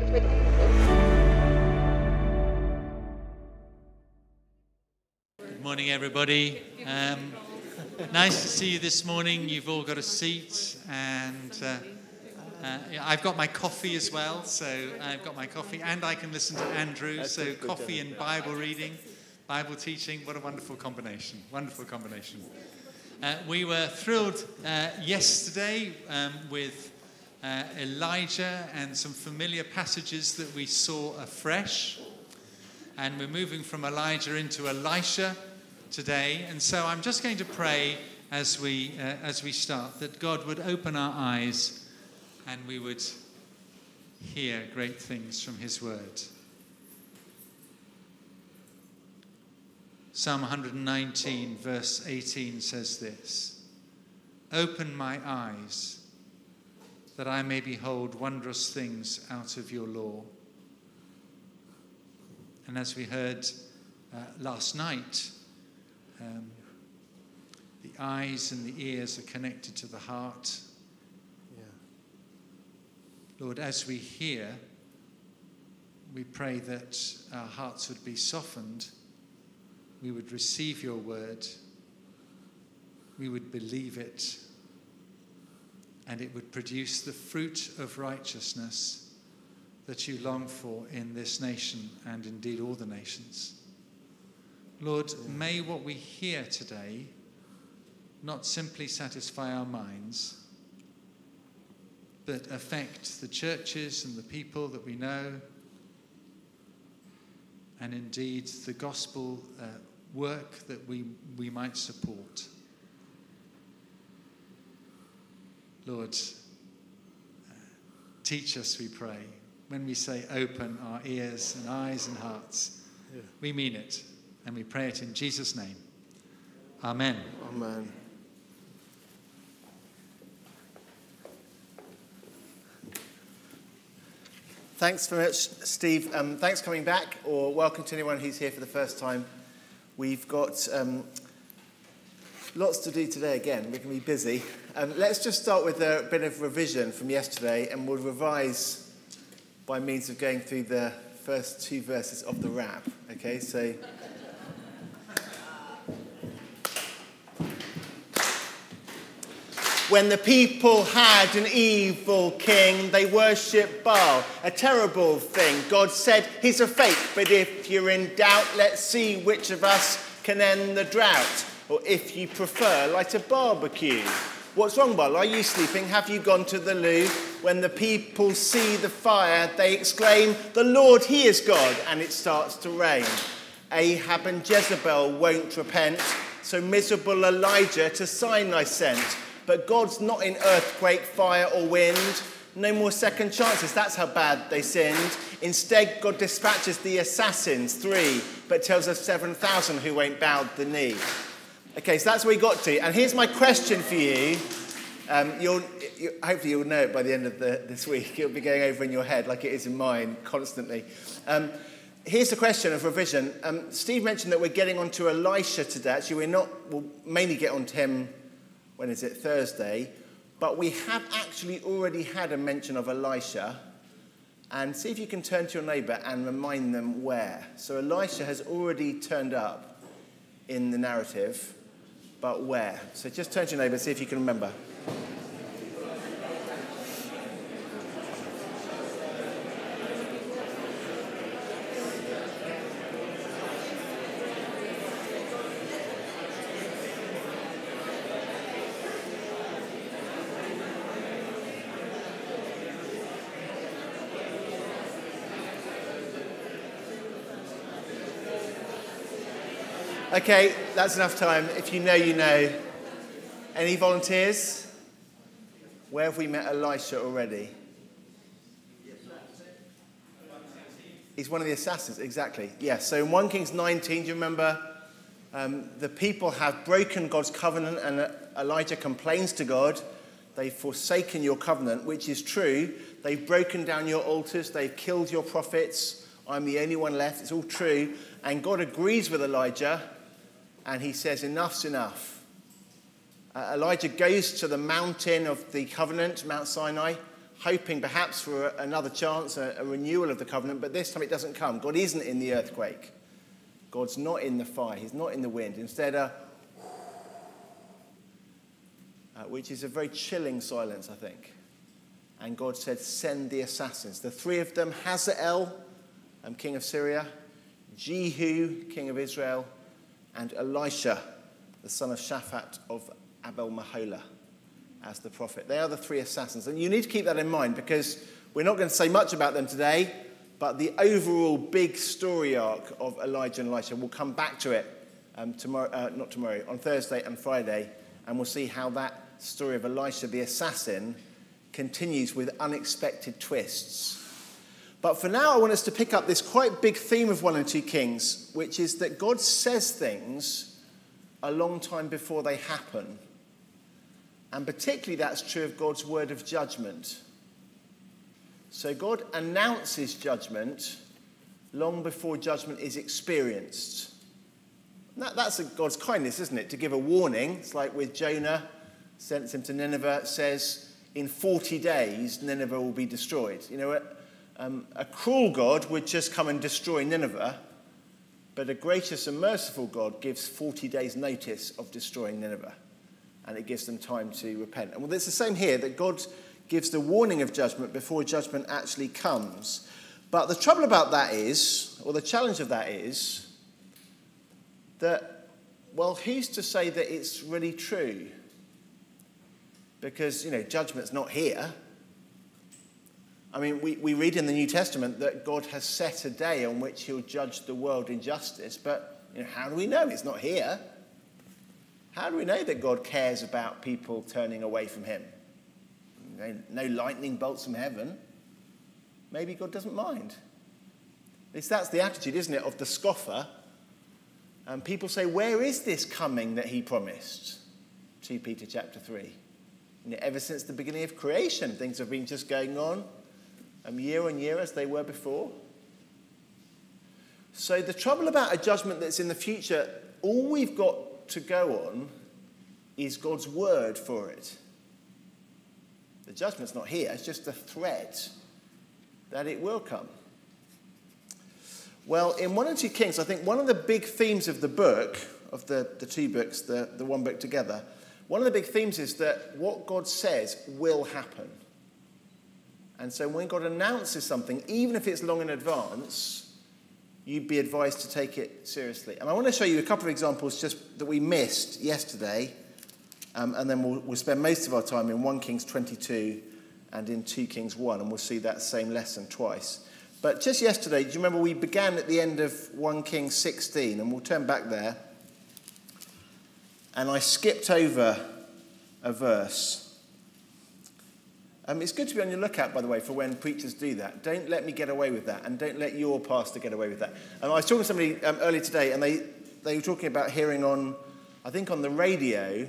Good morning, everybody. Um, nice to see you this morning. You've all got a seat, and uh, uh, I've got my coffee as well. So I've got my coffee, and I can listen to Andrew. So coffee and Bible reading, Bible teaching. What a wonderful combination! Wonderful combination. Uh, we were thrilled uh, yesterday um, with uh, Elijah and some familiar passages that we saw afresh. And we're moving from Elijah into Elisha today. And so I'm just going to pray as we, uh, as we start that God would open our eyes and we would hear great things from His word. Psalm 119, verse 18 says this Open my eyes that I may behold wondrous things out of your law. And as we heard uh, last night, um, the eyes and the ears are connected to the heart. Yeah. Lord, as we hear, we pray that our hearts would be softened we would receive your word, we would believe it, and it would produce the fruit of righteousness that you long for in this nation and indeed all the nations. Lord, may what we hear today not simply satisfy our minds, but affect the churches and the people that we know, and indeed the gospel uh, work that we, we might support. Lord, uh, teach us, we pray. When we say open our ears and eyes and hearts, Yeah. we mean it. And we pray it in Jesus' name. Amen. Amen. Thanks very much, Steve. Um, thanks for coming back, or welcome to anyone who's here for the first time. We've got um, lots to do today again. We're going to be busy. Um, let's just start with a bit of revision from yesterday, and we'll revise by means of going through the first two verses of the rap. Okay, so. When the people had an evil king, they worshipped Baal, a terrible thing. God said, He's a fake, but if you're in doubt, let's see which of us can end the drought. Or if you prefer, light a barbecue. What's wrong, Baal? Are you sleeping? Have you gone to the loo? When the people see the fire, they exclaim, The Lord, He is God, and it starts to rain. Ahab and Jezebel won't repent, so miserable Elijah to sign Sinai sent. But God's not in earthquake, fire, or wind. No more second chances. That's how bad they sinned. Instead, God dispatches the assassins, three, but tells us 7,000 who ain't bowed the knee. Okay, so that's where we got to. And here's my question for you. Um, you'll, you, hopefully, you'll know it by the end of the, this week. It'll be going over in your head like it is in mine constantly. Um, here's the question of revision. Um, Steve mentioned that we're getting onto Elisha today. Actually, we're not, we'll mainly get onto him when is it? Thursday. But we have actually already had a mention of Elisha. And see if you can turn to your neighbour and remind them where. So Elisha has already turned up in the narrative, but where? So just turn to your neighbour, see if you can remember. Okay, that's enough time. If you know, you know. Any volunteers? Where have we met Elisha already? He's one of the assassins, exactly. Yes, so in 1 Kings 19, do you remember? Um, the people have broken God's covenant, and Elijah complains to God. They've forsaken your covenant, which is true. They've broken down your altars, they've killed your prophets. I'm the only one left. It's all true. And God agrees with Elijah, and he says, Enough's enough. Uh, Elijah goes to the mountain of the covenant, Mount Sinai, hoping perhaps for another chance, a, a renewal of the covenant, but this time it doesn't come. God isn't in the earthquake. God's not in the fire. He's not in the wind. Instead, a uh, which is a very chilling silence, I think. And God said, Send the assassins. The three of them Hazael, um, king of Syria, Jehu, king of Israel, and Elisha, the son of Shaphat of Abel Meholah, as the prophet. They are the three assassins. And you need to keep that in mind because we're not going to say much about them today, but the overall big story arc of Elijah and Elisha, we'll come back to it um, tomorrow, uh, not tomorrow, on Thursday and Friday, and we'll see how that story of Elisha the assassin continues with unexpected twists. But for now, I want us to pick up this quite big theme of 1 and 2 Kings, which is that God says things a long time before they happen. And particularly that's true of God's word of judgment. So God announces judgment long before judgment is experienced. That, that's God's kindness, isn't it? To give a warning. It's like with Jonah sends him to Nineveh, says, in 40 days, Nineveh will be destroyed. You know, a, um, a cruel God would just come and destroy Nineveh, but a gracious and merciful God gives 40 days' notice of destroying Nineveh, and it gives them time to repent. And well, it's the same here that God gives the warning of judgment before judgment actually comes. But the trouble about that is, or the challenge of that is, that, well, who's to say that it's really true? because, you know, judgment's not here. I mean, we, we read in the New Testament that God has set a day on which he'll judge the world in justice, but you know, how do we know it's not here? How do we know that God cares about people turning away from him? No, no lightning bolts from heaven. Maybe God doesn't mind. At least that's the attitude, isn't it, of the scoffer. And people say, Where is this coming that he promised? 2 Peter chapter 3. You know, ever since the beginning of creation, things have been just going on um, year on year as they were before. So, the trouble about a judgment that's in the future, all we've got to go on is God's word for it. The judgment's not here, it's just a threat that it will come. Well, in 1 and 2 Kings, I think one of the big themes of the book, of the, the two books, the, the one book together, one of the big themes is that what God says will happen. And so when God announces something, even if it's long in advance, you'd be advised to take it seriously. And I want to show you a couple of examples just that we missed yesterday, um, and then we'll, we'll spend most of our time in 1 Kings 22 and in 2 Kings 1, and we'll see that same lesson twice. But just yesterday, do you remember we began at the end of 1 Kings 16, and we'll turn back there and I skipped over a verse. Um, it's good to be on your lookout, by the way, for when preachers do that. Don't let me get away with that, and don't let your pastor get away with that. And I was talking to somebody um, earlier today, and they, they were talking about hearing on, I think, on the radio,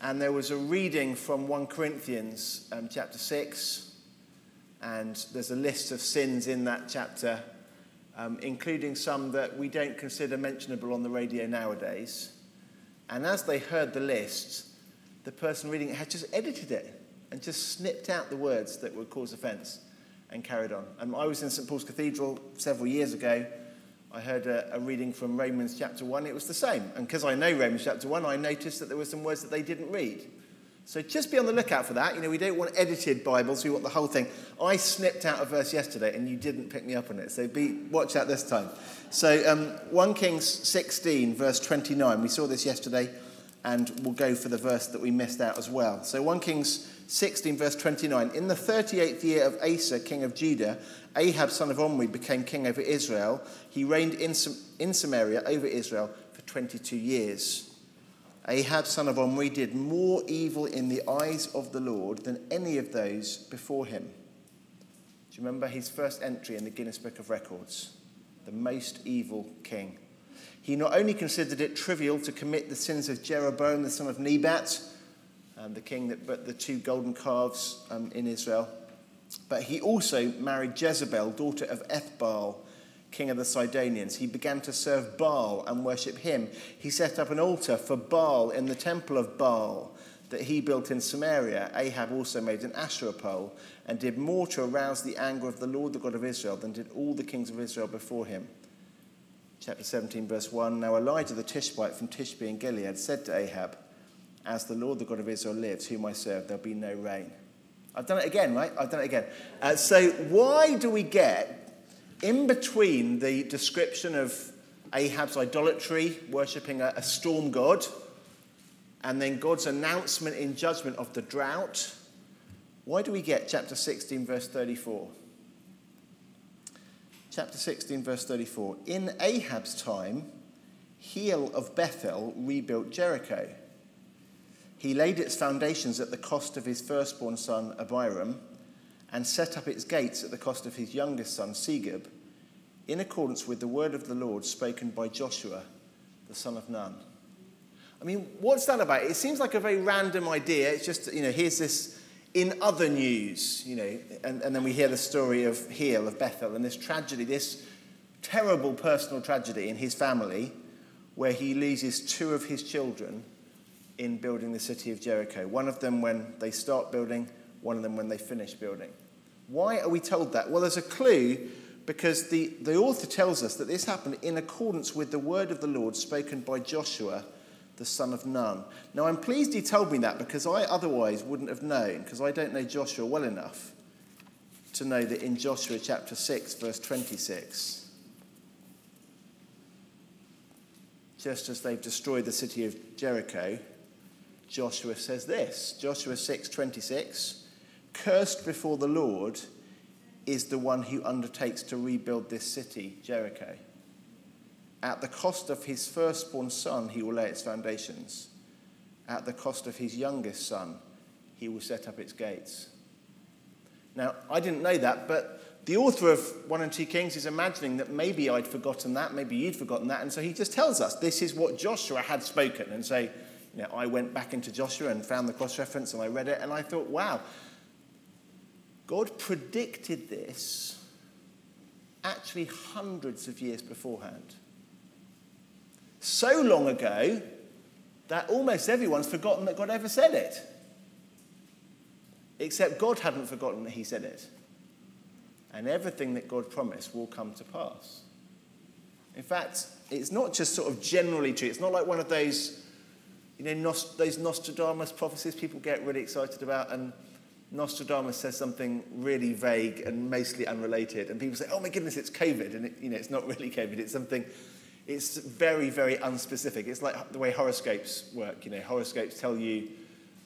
and there was a reading from 1 Corinthians um, chapter 6, and there's a list of sins in that chapter, um, including some that we don't consider mentionable on the radio nowadays. And as they heard the list, the person reading it had just edited it and just snipped out the words that would cause offence and carried on. And I was in St Paul's Cathedral several years ago. I heard a, a reading from Romans chapter 1. It was the same. And because I know Romans chapter 1, I noticed that there were some words that they didn't read. So just be on the lookout for that. You know, we don't want edited Bibles, we want the whole thing. I snipped out a verse yesterday and you didn't pick me up on it. So be, watch out this time. So, um, 1 Kings 16, verse 29. We saw this yesterday, and we'll go for the verse that we missed out as well. So, 1 Kings 16, verse 29. In the 38th year of Asa, king of Judah, Ahab, son of Omri, became king over Israel. He reigned in, in Samaria over Israel for 22 years. Ahab, son of Omri, did more evil in the eyes of the Lord than any of those before him. Do you remember his first entry in the Guinness Book of Records? the most evil king. He not only considered it trivial to commit the sins of Jeroboam, the son of Nebat, um, the king that put the two golden calves um, in Israel, but he also married Jezebel, daughter of Ethbaal, king of the Sidonians. He began to serve Baal and worship him. He set up an altar for Baal in the temple of Baal, that he built in Samaria, Ahab also made an Asherah pole and did more to arouse the anger of the Lord, the God of Israel, than did all the kings of Israel before him. Chapter 17, verse 1 Now Elijah the Tishbite from Tishbe in Gilead said to Ahab, As the Lord, the God of Israel, lives, whom I serve, there'll be no rain. I've done it again, right? I've done it again. Uh, so, why do we get in between the description of Ahab's idolatry, worshipping a, a storm god, and then God's announcement in judgment of the drought, why do we get chapter 16, verse 34? Chapter 16, verse 34. In Ahab's time, Hiel of Bethel rebuilt Jericho. He laid its foundations at the cost of his firstborn son Abiram and set up its gates at the cost of his youngest son Segub, in accordance with the word of the Lord spoken by Joshua, the son of Nun. I mean, what's that about? It seems like a very random idea. It's just, you know, here's this in other news, you know, and, and then we hear the story of Hiel, of Bethel, and this tragedy, this terrible personal tragedy in his family, where he loses two of his children in building the city of Jericho. One of them when they start building, one of them when they finish building. Why are we told that? Well, there's a clue because the, the author tells us that this happened in accordance with the word of the Lord spoken by Joshua the son of Nun. Now, I'm pleased he told me that because I otherwise wouldn't have known, because I don't know Joshua well enough to know that in Joshua chapter 6, verse 26, just as they've destroyed the city of Jericho, Joshua says this Joshua 6, 26, cursed before the Lord is the one who undertakes to rebuild this city, Jericho. At the cost of his firstborn son, he will lay its foundations. At the cost of his youngest son, he will set up its gates. Now, I didn't know that, but the author of 1 and 2 Kings is imagining that maybe I'd forgotten that, maybe you'd forgotten that, and so he just tells us this is what Joshua had spoken. And so, you know, I went back into Joshua and found the cross reference and I read it, and I thought, wow, God predicted this actually hundreds of years beforehand so long ago that almost everyone's forgotten that God ever said it. Except God hadn't forgotten that He said it. And everything that God promised will come to pass. In fact, it's not just sort of generally true. It's not like one of those, you know, Nost- those Nostradamus prophecies people get really excited about, and Nostradamus says something really vague and mostly unrelated, and people say, "Oh my goodness, it's COVID," and it, you know, it's not really COVID. It's something it's very, very unspecific. It's like the way horoscopes work. You know, horoscopes tell you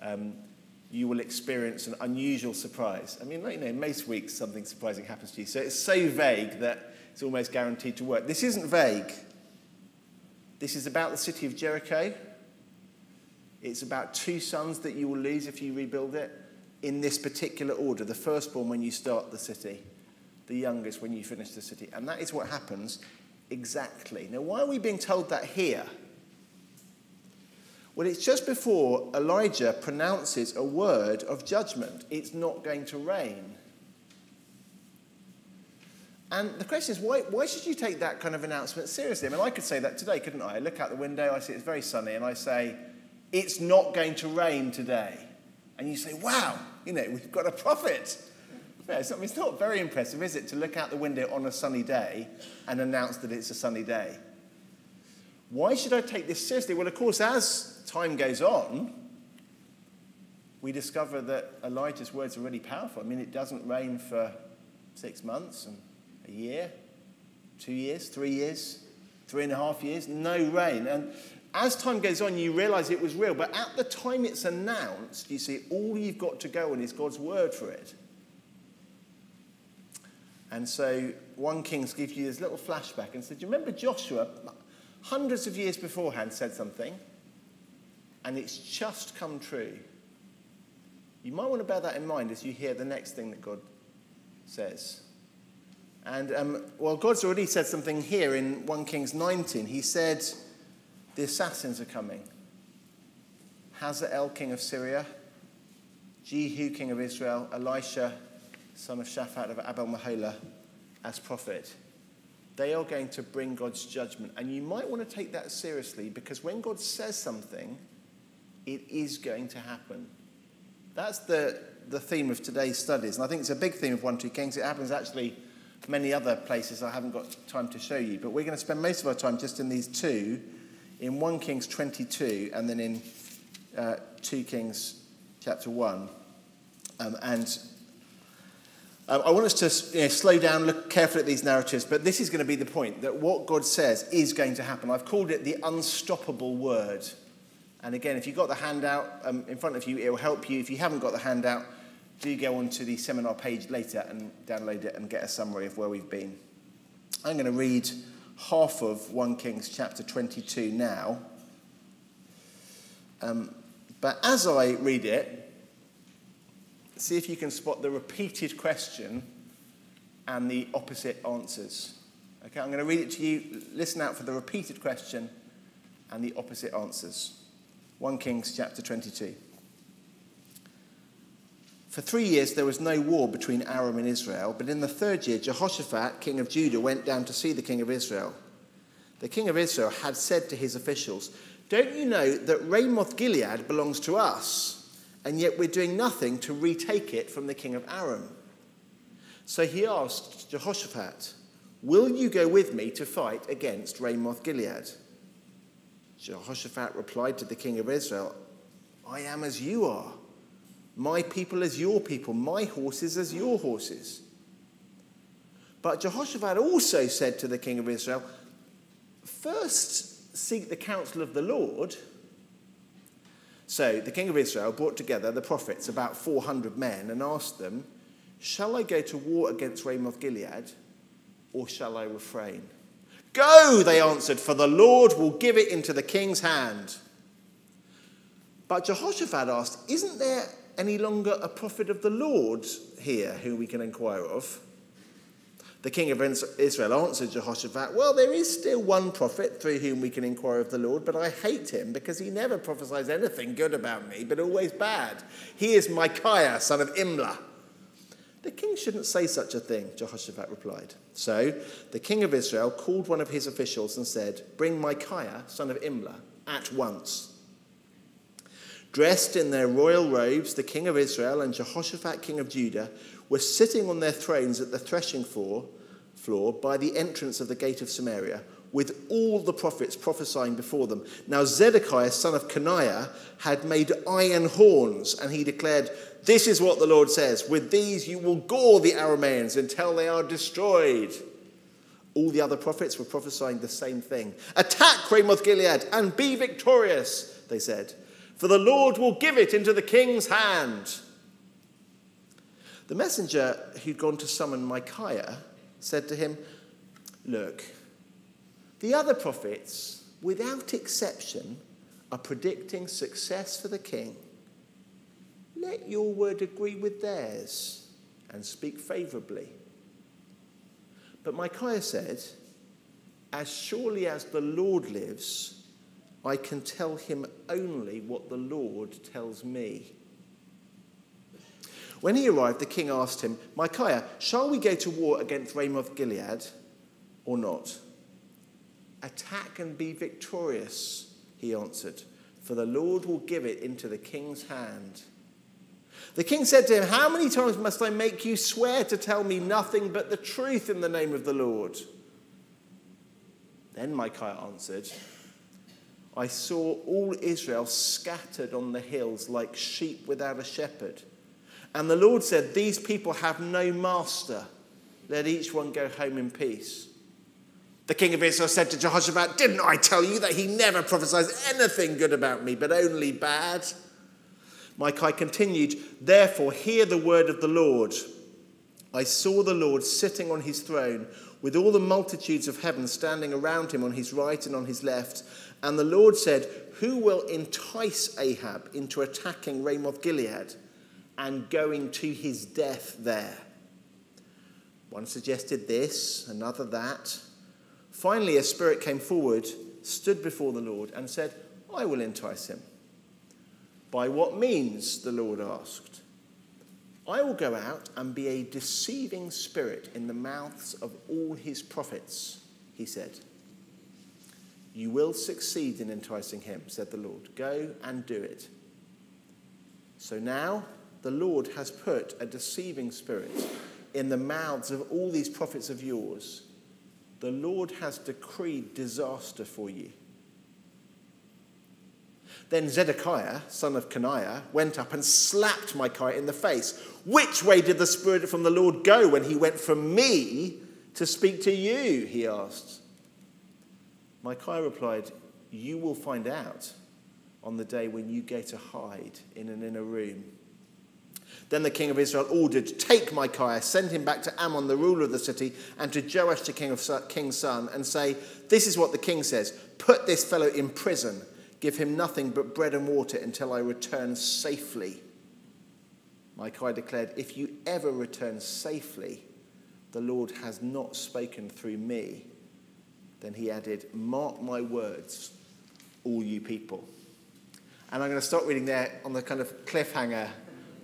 um, you will experience an unusual surprise. I mean, you know, most weeks something surprising happens to you. So it's so vague that it's almost guaranteed to work. This isn't vague. This is about the city of Jericho. It's about two sons that you will lose if you rebuild it in this particular order. The firstborn when you start the city, the youngest when you finish the city. And that is what happens exactly. Now, why are we being told that here? Well, it's just before Elijah pronounces a word of judgment. It's not going to rain. And the question is, why, why should you take that kind of announcement seriously? I mean, I could say that today, couldn't I? I look out the window, I see it's very sunny, and I say, it's not going to rain today. And you say, wow, you know, we've got a prophet. Yeah, it's, not, it's not very impressive, is it, to look out the window on a sunny day and announce that it's a sunny day? Why should I take this seriously? Well, of course, as time goes on, we discover that Elijah's words are really powerful. I mean, it doesn't rain for six months and a year, two years, three years, three and a half years, no rain. And as time goes on, you realize it was real. But at the time it's announced, you see, all you've got to go on is God's word for it. And so 1 Kings gives you this little flashback and said, Do you remember Joshua, hundreds of years beforehand, said something? And it's just come true. You might want to bear that in mind as you hear the next thing that God says. And um, well, God's already said something here in 1 Kings 19. He said, The assassins are coming. Hazael, king of Syria, Jehu, king of Israel, Elisha, son of Shaphat of Abel Meholah, as prophet. They are going to bring God's judgment. And you might want to take that seriously because when God says something, It is going to happen. That's the, the theme of today's studies. And I think it's a big theme of 1 2 Kings. It happens actually many other places I haven't got time to show you. But we're going to spend most of our time just in these two in 1 Kings 22 and then in uh, 2 Kings chapter 1. Um, and um, I want us to you know, slow down, look carefully at these narratives, but this is going to be the point that what God says is going to happen. I've called it the unstoppable word. And again, if you've got the handout um, in front of you, it will help you. If you haven't got the handout, do go onto the seminar page later and download it and get a summary of where we've been. I'm going to read half of 1 Kings chapter 22 now. Um, but as I read it, see if you can spot the repeated question and the opposite answers. Okay, I'm going to read it to you. Listen out for the repeated question and the opposite answers. 1 Kings chapter 22. For three years there was no war between Aram and Israel, but in the third year Jehoshaphat, king of Judah, went down to see the king of Israel. The king of Israel had said to his officials, Don't you know that Ramoth Gilead belongs to us, and yet we're doing nothing to retake it from the king of Aram? So he asked Jehoshaphat, Will you go with me to fight against Ramoth Gilead? Jehoshaphat replied to the king of Israel, I am as you are my people as your people, my horses as your horses. But Jehoshaphat also said to the king of Israel, First seek the counsel of the Lord. So the king of Israel brought together the prophets, about 400 men, and asked them, Shall I go to war against Ramoth Gilead, or shall I refrain? Go, they answered, for the Lord will give it into the king's hand. But Jehoshaphat asked, Isn't there any longer a prophet of the Lord here who we can inquire of? The king of Israel answered Jehoshaphat, Well, there is still one prophet through whom we can inquire of the Lord, but I hate him because he never prophesies anything good about me, but always bad. He is Micaiah, son of Imlah. The king shouldn't say such a thing, Jehoshaphat replied. So the king of Israel called one of his officials and said, Bring Micaiah, son of Imlah, at once. Dressed in their royal robes, the king of Israel and Jehoshaphat, king of Judah, were sitting on their thrones at the threshing floor, floor by the entrance of the gate of Samaria, with all the prophets prophesying before them. Now Zedekiah, son of Kenaiah, had made iron horns, and he declared, This is what the Lord says With these you will gore the Arameans until they are destroyed. All the other prophets were prophesying the same thing. Attack Ramoth Gilead and be victorious, they said for the Lord will give it into the king's hand. The messenger who'd gone to summon Micaiah said to him, Look, the other prophets, without exception, are predicting success for the king. Let your word agree with theirs and speak favorably. But Micaiah said, As surely as the Lord lives, I can tell him only what the Lord tells me. When he arrived, the king asked him, Micaiah, shall we go to war against Ramoth Gilead or not? Attack and be victorious, he answered, for the Lord will give it into the king's hand. The king said to him, How many times must I make you swear to tell me nothing but the truth in the name of the Lord? Then Micaiah answered, I saw all Israel scattered on the hills like sheep without a shepherd. And the Lord said, These people have no master. Let each one go home in peace. The king of Israel said to Jehoshaphat, Didn't I tell you that he never prophesies anything good about me, but only bad? Micaiah continued, Therefore, hear the word of the Lord. I saw the Lord sitting on his throne, with all the multitudes of heaven standing around him on his right and on his left. And the Lord said, Who will entice Ahab into attacking Ramoth Gilead and going to his death there? One suggested this, another that. Finally, a spirit came forward, stood before the Lord, and said, I will entice him. By what means? the Lord asked. I will go out and be a deceiving spirit in the mouths of all his prophets, he said. You will succeed in enticing him, said the Lord. Go and do it. So now the Lord has put a deceiving spirit in the mouths of all these prophets of yours. The Lord has decreed disaster for you. Then Zedekiah, son of Kenaiah, went up and slapped Micaiah in the face. Which way did the Spirit from the Lord go when he went from me to speak to you? He asked. Micaiah replied, You will find out on the day when you go to hide in an inner room. Then the king of Israel ordered, Take Micaiah, send him back to Amon, the ruler of the city, and to Joash, the king of king's son, and say, This is what the king says Put this fellow in prison Give him nothing but bread and water until I return safely. Micaiah declared, If you ever return safely, the Lord has not spoken through me. Then he added, Mark my words, all you people. And I'm going to stop reading there on the kind of cliffhanger.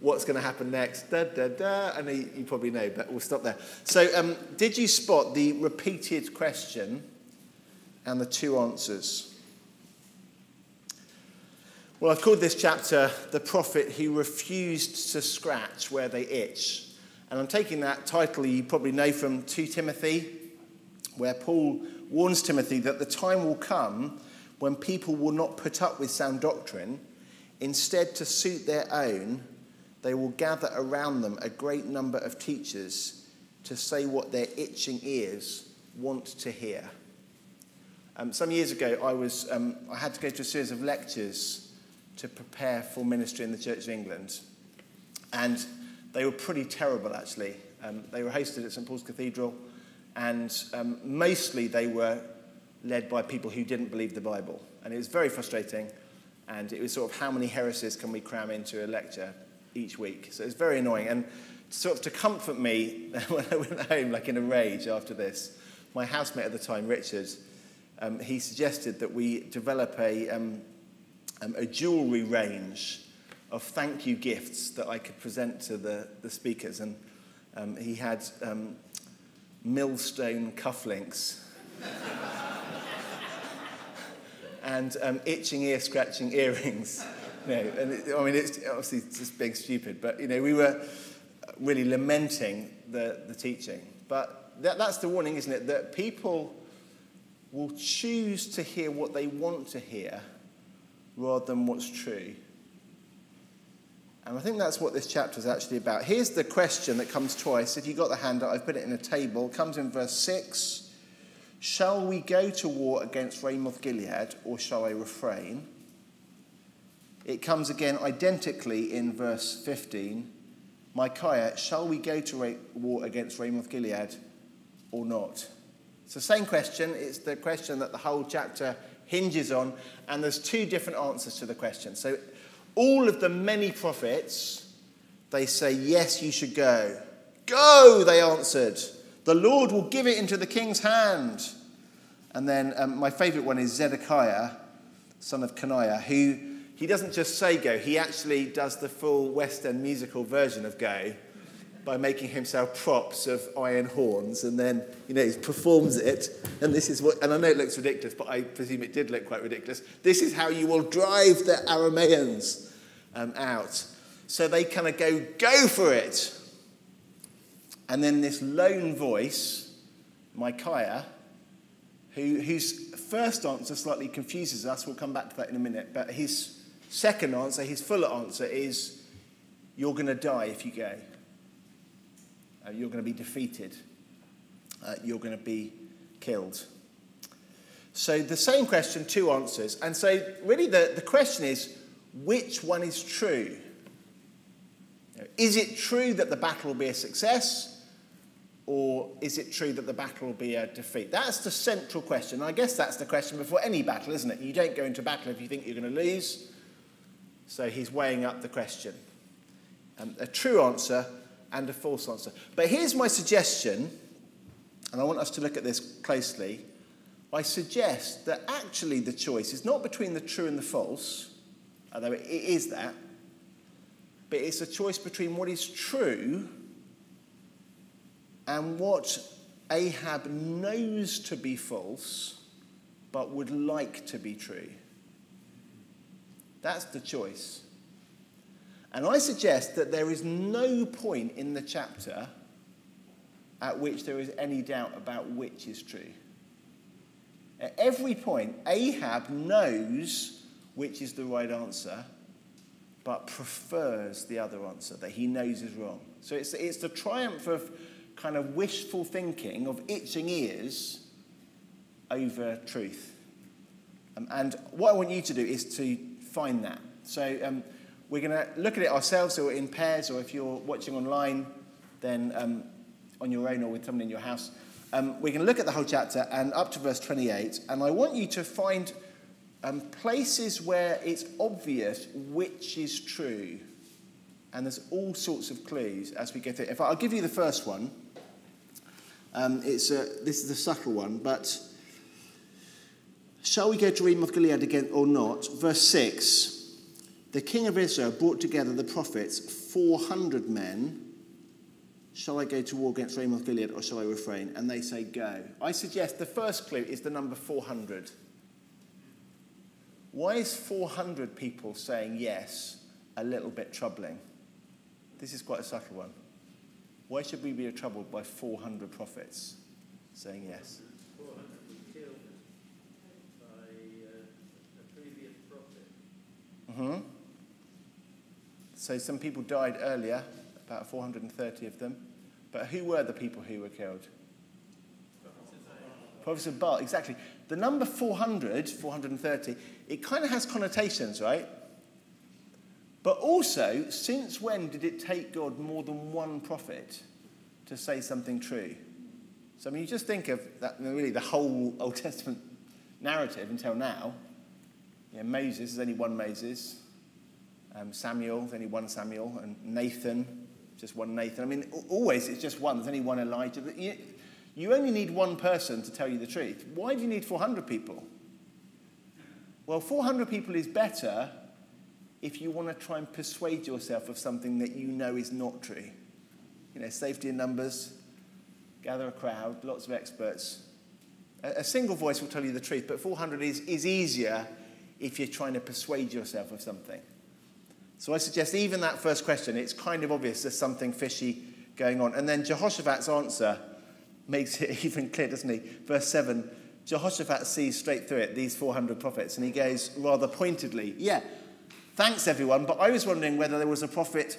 What's going to happen next? Da, da, da. And you, you probably know, but we'll stop there. So, um, did you spot the repeated question and the two answers? Well, I've called this chapter The Prophet Who Refused to Scratch Where They Itch. And I'm taking that title you probably know from 2 Timothy, where Paul warns Timothy that the time will come when people will not put up with sound doctrine. Instead, to suit their own, they will gather around them a great number of teachers to say what their itching ears want to hear. Um, some years ago, I, was, um, I had to go to a series of lectures to prepare for ministry in the Church of England. And they were pretty terrible, actually. Um, they were hosted at St Paul's Cathedral, and um, mostly they were led by people who didn't believe the Bible. And it was very frustrating, and it was sort of how many heresies can we cram into a lecture each week? So it was very annoying. And sort of to comfort me when I went home, like in a rage after this, my housemate at the time, Richard, um, he suggested that we develop a, um, um, a jewellery range of thank you gifts that I could present to the, the speakers. And um, he had um, millstone cufflinks and um, itching ear scratching earrings. You know, and it, I mean, it's obviously just being stupid, but you know, we were really lamenting the, the teaching. But that, that's the warning, isn't it? That people will choose to hear what they want to hear rather than what's true. And I think that's what this chapter is actually about. Here's the question that comes twice. If you've got the handout, I've put it in a table. It comes in verse 6. Shall we go to war against Ramoth Gilead, or shall I refrain? It comes again identically in verse 15. Micaiah, shall we go to war against Ramoth Gilead or not? It's the same question. It's the question that the whole chapter hinges on, and there's two different answers to the question. So, all of the many prophets, they say, Yes, you should go. Go, they answered. The Lord will give it into the king's hand. And then um, my favorite one is Zedekiah, son of Kenaiah, who he doesn't just say go, he actually does the full Western musical version of go by making himself props of iron horns and then, you know, he performs it. And this is what, and I know it looks ridiculous, but I presume it did look quite ridiculous. This is how you will drive the Arameans um, out. So they kind of go, go for it. And then this lone voice, Micaiah, who, whose first answer slightly confuses us, we'll come back to that in a minute, but his second answer, his fuller answer is, You're going to die if you go. Uh, you're going to be defeated. Uh, you're going to be killed. So the same question, two answers. And so really the, the question is, which one is true? Is it true that the battle will be a success? Or is it true that the battle will be a defeat? That's the central question. I guess that's the question before any battle, isn't it? You don't go into battle if you think you're going to lose. So he's weighing up the question. A true answer and a false answer. But here's my suggestion, and I want us to look at this closely. I suggest that actually the choice is not between the true and the false, although it is that, but it's a choice between what is true and what Ahab knows to be false but would like to be true. That's the choice. And I suggest that there is no point in the chapter at which there is any doubt about which is true. At every point, Ahab knows which is the right answer, but prefers the other answer that he knows is wrong. So it's, it's the triumph of kind of wishful thinking, of itching ears over truth. Um, and what I want you to do is to find that. So um, we're going to look at it ourselves, or in pairs, or if you're watching online, then um, on your own or with someone in your house. Um, we're going to look at the whole chapter and up to verse 28, and I want you to find um, places where it's obvious which is true. And there's all sorts of clues as we go through. If I'll give you the first one, um, it's a, this is a subtle one, but shall we go to Ramoth Gilead again or not? Verse 6 The king of Israel brought together the prophets, 400 men Shall I go to war against Ramoth Gilead or shall I refrain? And they say, Go. I suggest the first clue is the number 400. Why is 400 people saying yes a little bit troubling? This is quite a subtle one. Why should we be troubled by 400 prophets saying yes? 400 killed by uh, a previous prophet. Mm-hmm. So some people died earlier, about 430 of them. But who were the people who were killed? Prophets of Baal, exactly. The number 400, 430, it kind of has connotations, right? But also, since when did it take God more than one prophet to say something true? So, I mean, you just think of that, really the whole Old Testament narrative until now. Yeah, Moses, there's only one Moses. Um, Samuel, there's only one Samuel. And Nathan, just one Nathan. I mean, always it's just one. There's only one Elijah. You, you only need one person to tell you the truth. Why do you need 400 people? Well, 400 people is better if you want to try and persuade yourself of something that you know is not true. You know, safety in numbers, gather a crowd, lots of experts. A, a single voice will tell you the truth, but 400 is, is easier if you're trying to persuade yourself of something. So I suggest even that first question, it's kind of obvious there's something fishy going on. And then Jehoshaphat's answer makes it even clear, doesn't he? Verse 7 Jehoshaphat sees straight through it, these 400 prophets, and he goes rather pointedly, Yeah, thanks everyone, but I was wondering whether there was a prophet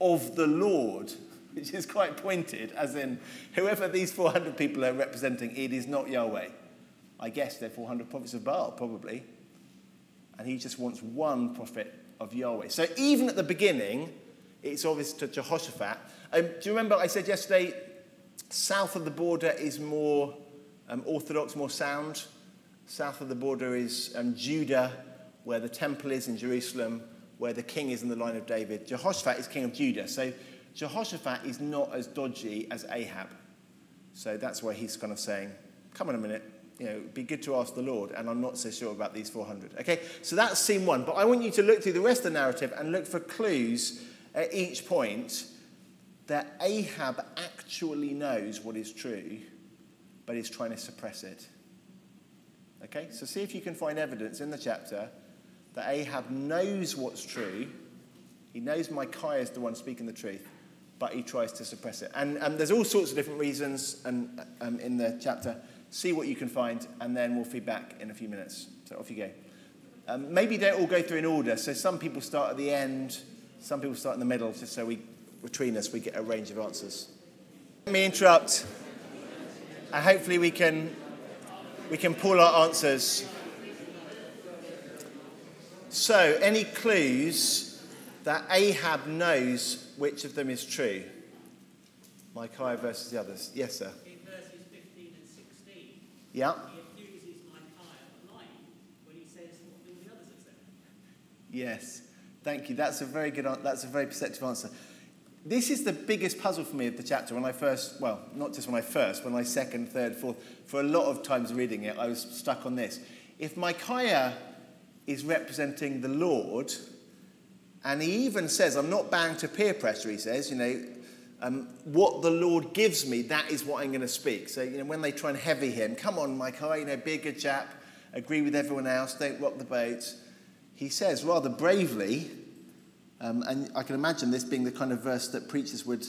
of the Lord, which is quite pointed, as in whoever these 400 people are representing, it is not Yahweh. I guess they're 400 prophets of Baal, probably. And he just wants one prophet of Yahweh. So even at the beginning, it's obvious to Jehoshaphat. Um, do you remember I said yesterday, south of the border is more um, orthodox, more sound. South of the border is um, Judah, where the temple is in Jerusalem, where the king is in the line of David. Jehoshaphat is king of Judah. So Jehoshaphat is not as dodgy as Ahab. So that's why he's kind of saying, come on a minute, you know, be good to ask the Lord, and I'm not so sure about these 400. Okay, so that's scene one. But I want you to look through the rest of the narrative and look for clues at each point that Ahab actually knows what is true, but is trying to suppress it. Okay, so see if you can find evidence in the chapter that Ahab knows what's true. He knows Micaiah is the one speaking the truth, but he tries to suppress it. And, and there's all sorts of different reasons and, um, in the chapter see what you can find, and then we'll feed back in a few minutes. So off you go. Um, maybe don't all go through in order. So some people start at the end, some people start in the middle, just so we, between us, we get a range of answers. Let me interrupt, and hopefully we can, we can pull our answers. So, any clues that Ahab knows which of them is true? Micaiah versus the others. Yes, sir. Yeah. He accuses Micaiah lying when he says what the others. Yes. Thank you. That's a very good. That's a very perceptive answer. This is the biggest puzzle for me of the chapter. When I first, well, not just when I first, when I second, third, fourth, for a lot of times reading it, I was stuck on this. If Micaiah is representing the Lord, and he even says, I'm not bound to peer pressure, he says, you know, um, what the Lord gives me, that is what I'm going to speak. So, you know, when they try and heavy him, come on, Micah, you know, be a good chap, agree with everyone else, don't rock the boat. He says rather bravely, Um, and I can imagine this being the kind of verse that preachers would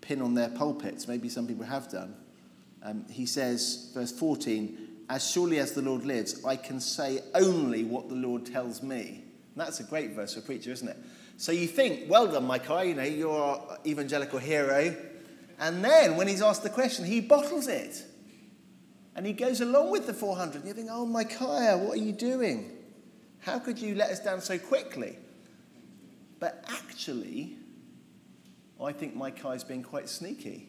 pin on their pulpits. Maybe some people have done. Um, he says, verse 14, As surely as the Lord lives, I can say only what the Lord tells me. And that's a great verse for a preacher, isn't it? So you think, well done, Micaiah, you know, you're our evangelical hero. And then when he's asked the question, he bottles it. And he goes along with the 400. And you think, oh, Micaiah, what are you doing? How could you let us down so quickly? But actually, I think Micaiah's being quite sneaky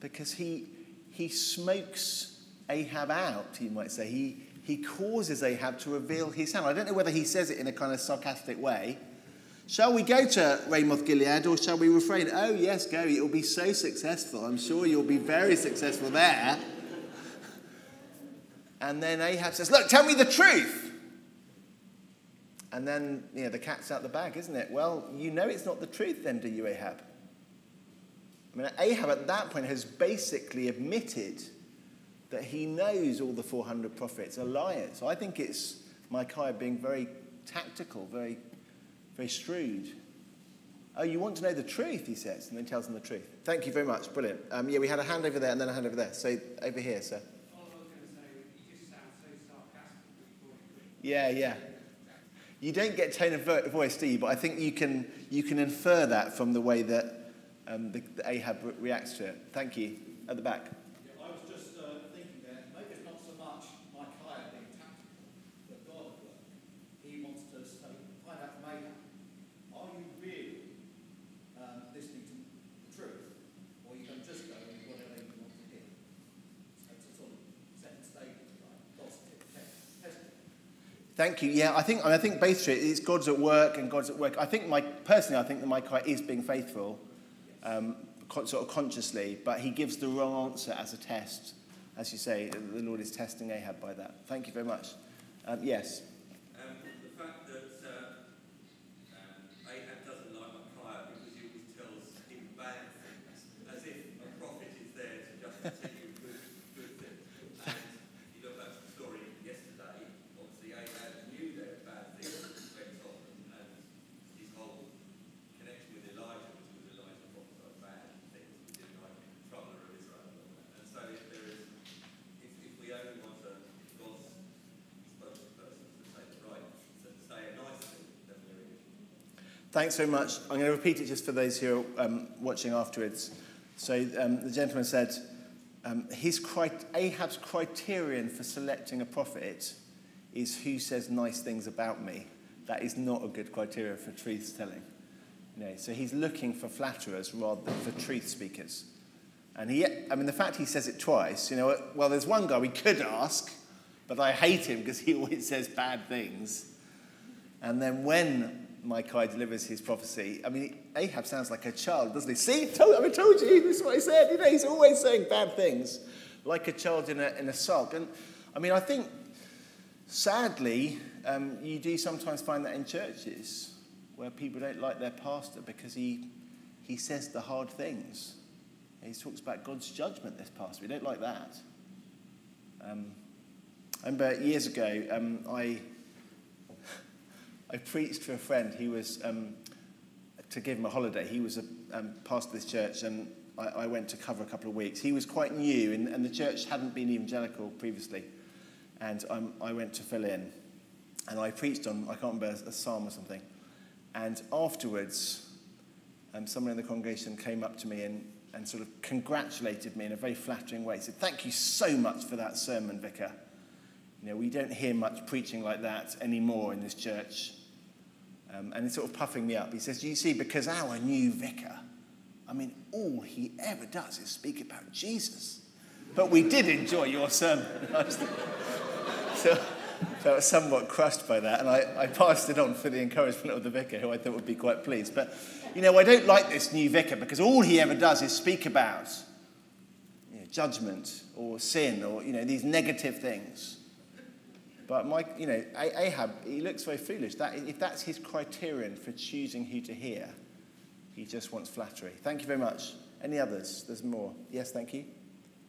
because he, he smokes Ahab out, you might say. He, he causes Ahab to reveal his hand. I don't know whether he says it in a kind of sarcastic way. Shall we go to Ramoth Gilead or shall we refrain? Oh, yes, go. It will be so successful. I'm sure you'll be very successful there. And then Ahab says, Look, tell me the truth. And then, you know, the cat's out the bag, isn't it? Well, you know it's not the truth then, do you, Ahab? I mean, Ahab at that point has basically admitted that he knows all the 400 prophets are liars. So I think it's Micaiah being very tactical, very, very shrewd. Oh, you want to know the truth, he says, and then tells them the truth. Thank you very much. Brilliant. Um, yeah, we had a hand over there and then a hand over there. So over here, sir. Yeah, yeah. You don't get tone of voice, do you? But I think you can, you can infer that from the way that, um, the, the Ahab reacts to it. Thank you. At the back. Yeah, I was just uh, thinking there, maybe it's not so much Micaiah being tactical, but God at work. He wants to say, find out from Ahab, are you really um, listening to the truth, or are you going to just go with whatever you want to hear? So it's a sort of second stage, if you like, gossip, test, testing. Thank you. Yeah, I think I think both true. It's God's at work and God's at work. I think my personally, I think that Micaiah is being faithful, um, sort of consciously, but he gives the wrong answer as a test. As you say, the Lord is testing Ahab by that. Thank you very much. Um, yes. Um, the fact that uh, um, Ahab doesn't like Micaiah because he always tells him bad things, as if a prophet is there to just tell you good, good things. And you look back to the story yesterday, obviously Ahab knew there were bad things that went on, and his whole connection with Elijah was with Elijah prophesied bad things, he didn't like the troubler of Israel. And so if there is, if, if we only want to, if God's spokesperson to say the right, to say a nice thing, then we're in. Thanks very much. I'm going to repeat it just for those who are um, watching afterwards. So um, the gentleman said, um, his cri- Ahab's criterion for selecting a prophet is who says nice things about me. That is not a good criteria for truth telling. Know, so he's looking for flatterers rather than for truth speakers. And he, I mean, the fact he says it twice, you know, well, there's one guy we could ask, but I hate him because he always says bad things. And then when Micaiah delivers his prophecy, I mean, Ahab sounds like a child, doesn't he? See, told, I told you, this is what I said. You know, he's always saying bad things, like a child in a, in a sulk. And I mean, I think, sadly, um, you do sometimes find that in churches where people don't like their pastor because he, he says the hard things. He talks about God's judgment, this pastor. We don't like that. Um, I remember years ago, um, I, I preached for a friend. He was, um, to give him a holiday, he was a um, pastor of this church, and I, I went to cover a couple of weeks. He was quite new, and, and the church hadn't been evangelical previously. And I went to fill in. And I preached on, I can't remember, a psalm or something. And afterwards, um, someone in the congregation came up to me and, and sort of congratulated me in a very flattering way. He said, Thank you so much for that sermon, Vicar. You know, we don't hear much preaching like that anymore in this church. Um, and he's sort of puffing me up. He says, You see, because our new vicar, I mean, all he ever does is speak about Jesus. But we did enjoy your sermon. So, so I was- somewhat crushed by that, and I, I passed it on for the encouragement of the vicar, who I thought would be quite pleased. But, you know, I don't like this new vicar because all he ever does is speak about you know, judgment or sin or, you know, these negative things. But my, you know, Ahab, he looks very foolish. That, if that's his criterion for choosing who to hear, he just wants flattery. Thank you very much. Any others? There's more. Yes, thank you.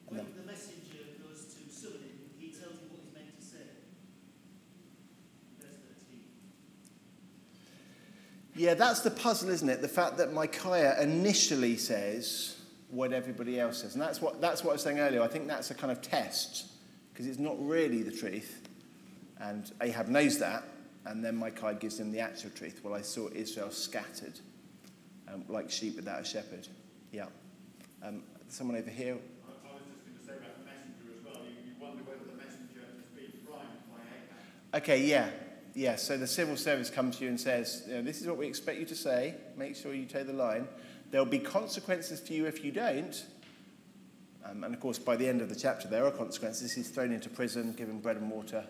When the messenger goes to summon him, he tells him what he's meant to say. Verse 13. Yeah, that's the puzzle, isn't it? The fact that Micaiah initially says what everybody else says. And that's what, that's what I was saying earlier. I think that's a kind of test, because it's not really the truth. And Ahab knows that, and then Micaiah gives him the actual truth. Well, I saw Israel scattered, um, like sheep without a shepherd. Yeah. Um, someone over here. I I was just going to say about the messenger as well. You, you wonder whether the messenger has been primed by Ahab. Okay, yeah. Yeah, so the civil service comes to you and says, you know, This is what we expect you to say. Make sure you toe the line. There'll be consequences for you if you don't. Um, and of course, by the end of the chapter, there are consequences. He's thrown into prison, given bread and water,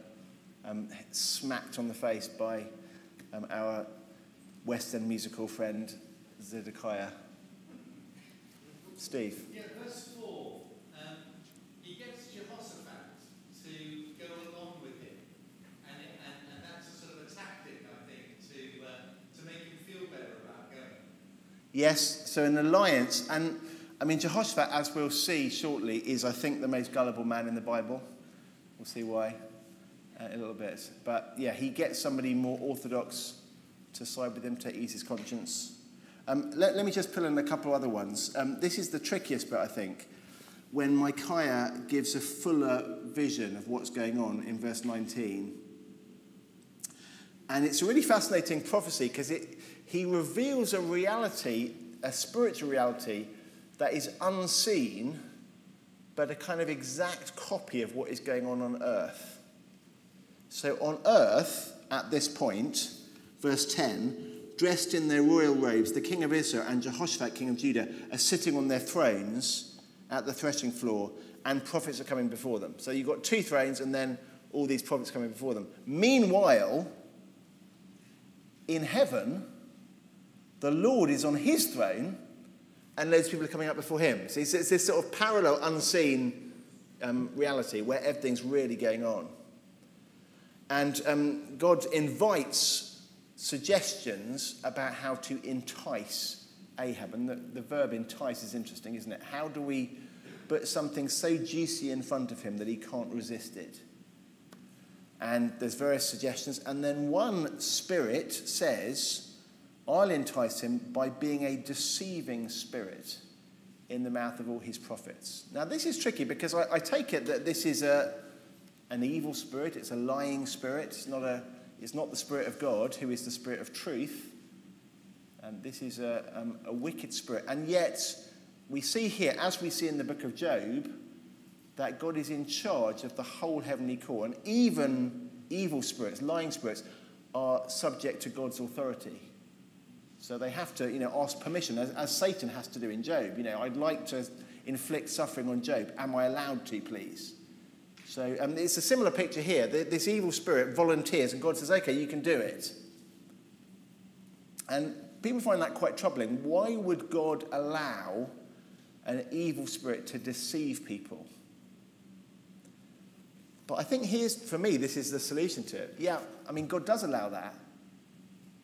um, smacked on the face by um, our West End musical friend, Zedekiah. Steve. Yeah, verse 4. Um, he gets Jehoshaphat to go along with him. And, it, and, and that's a sort of a tactic, I think, to, uh, to make him feel better about going. Yes, so an alliance, and I mean, Jehoshaphat, as we'll see shortly, is, I think, the most gullible man in the Bible. We'll see why a little bit. But yeah, he gets somebody more orthodox to side with him to ease his conscience. Um, let, let me just pull in a couple other ones. Um, this is the trickiest bit, I think, when Micaiah gives a fuller vision of what's going on in verse 19. And it's a really fascinating prophecy because he reveals a reality, a spiritual reality, that is unseen, but a kind of exact copy of what is going on on earth. So on earth, at this point, verse 10, dressed in their royal robes, the king of Israel and Jehoshaphat, king of Judah, are sitting on their thrones at the threshing floor, and prophets are coming before them. So you've got two thrones, and then all these prophets coming before them. Meanwhile, in heaven, the Lord is on his throne, and loads of people are coming up before him. So it's, this sort of parallel, unseen um, reality where everything's really going on. And um, God invites suggestions about how to entice Ahab. And the, the verb entice is interesting, isn't it? How do we put something so juicy in front of him that he can't resist it? And there's various suggestions. And then one spirit says, I'll entice him by being a deceiving spirit in the mouth of all his prophets. Now, this is tricky because I, I take it that this is a, an evil spirit, it's a lying spirit, it's not, a, it's not the spirit of God, who is the spirit of truth. And this is a, um, a wicked spirit. And yet, we see here, as we see in the book of Job, that God is in charge of the whole heavenly court. And even evil spirits, lying spirits, are subject to God's authority. So they have to, you know, ask permission, as, as Satan has to do in Job. You know, I'd like to inflict suffering on Job. Am I allowed to, please? So um, it's a similar picture here. This evil spirit volunteers, and God says, okay, you can do it. And people find that quite troubling. Why would God allow an evil spirit to deceive people? But I think here's, for me, this is the solution to it. Yeah, I mean, God does allow that.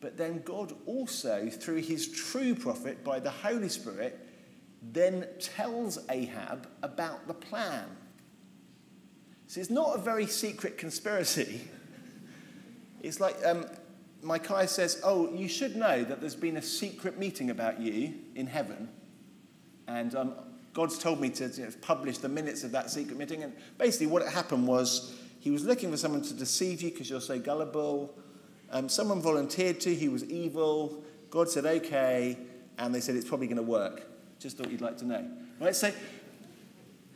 But then God also, through his true prophet, by the Holy Spirit, then tells Ahab about the plan. So it's not a very secret conspiracy. It's like um, Micaiah says, Oh, you should know that there's been a secret meeting about you in heaven. And um, God's told me to you know, publish the minutes of that secret meeting. And basically, what happened was he was looking for someone to deceive you because you're so gullible. Um, someone volunteered to, he was evil. God said, okay. And they said, it's probably going to work. Just thought you'd like to know. Right? So,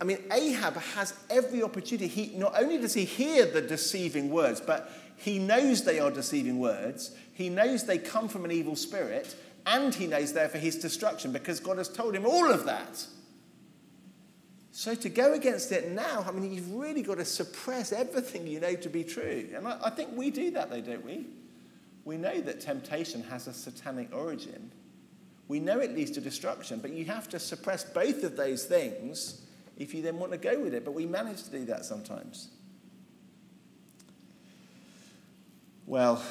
I mean, Ahab has every opportunity. He, not only does he hear the deceiving words, but he knows they are deceiving words. He knows they come from an evil spirit. And he knows they're for his destruction because God has told him all of that. So to go against it now, I mean, you've really got to suppress everything you know to be true. And I, I think we do that, though, don't we? We know that temptation has a satanic origin. We know it leads to destruction, but you have to suppress both of those things if you then want to go with it. But we manage to do that sometimes. Well,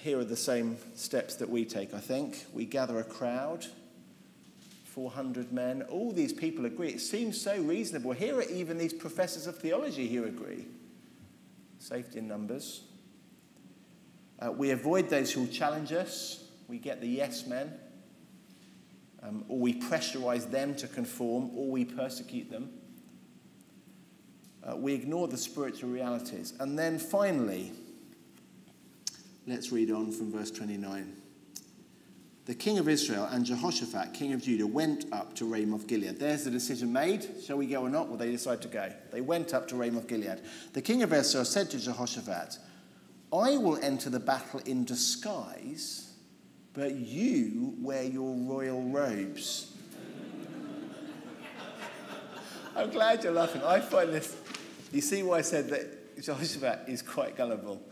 here are the same steps that we take, I think. We gather a crowd, 400 men. All these people agree. It seems so reasonable. Here are even these professors of theology who agree. Safety in numbers. Uh, we avoid those who challenge us. We get the yes men, um, or we pressurize them to conform, or we persecute them. Uh, we ignore the spiritual realities. And then finally, let's read on from verse 29. The king of Israel and Jehoshaphat, king of Judah, went up to Ramoth Gilead. There's the decision made. Shall we go or not? Well, they decide to go. They went up to Ramoth Gilead. The king of Israel said to Jehoshaphat, I will enter the battle in disguise, but you wear your royal robes. I'm glad you're laughing. I find this. You see why I said that Jehoshaphat is quite gullible.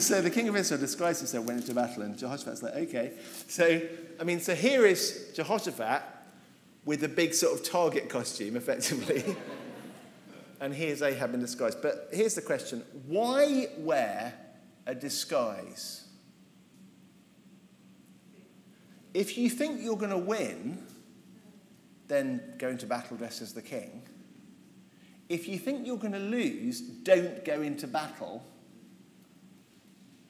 So the king of Israel disguised himself, went into battle, and Jehoshaphat's like, okay. So, I mean, so here is Jehoshaphat with a big sort of target costume, effectively. and here's Ahab in disguise. But here's the question why wear a disguise? If you think you're going to win, then go into battle dressed as the king. If you think you're going to lose, don't go into battle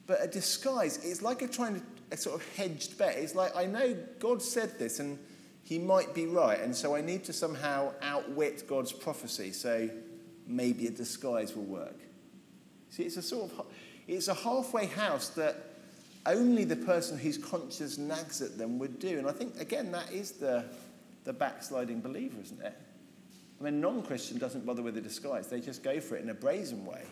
but a disguise, it's like a trying to, a sort of hedged bet. It's like, I know God said this and he might be right, and so I need to somehow outwit God's prophecy, so maybe a disguise will work. See, it's a sort of, it's a halfway house that only the person whose conscience nags at them would do. And I think, again, that is the, the backsliding believer, isn't it? I mean, non Christian doesn't bother with a disguise, they just go for it in a brazen way.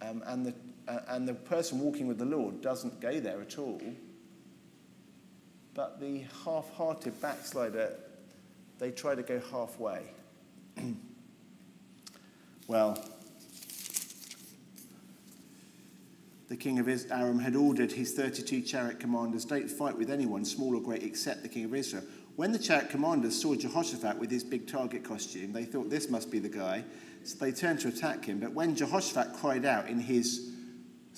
Um, and the uh, and the person walking with the Lord doesn't go there at all. But the half hearted backslider, they try to go halfway. well, the king of Aram had ordered his 32 chariot commanders don't fight with anyone, small or great, except the king of Israel. When the chariot commanders saw Jehoshaphat with his big target costume, they thought this must be the guy. So they turned to attack him. But when Jehoshaphat cried out in his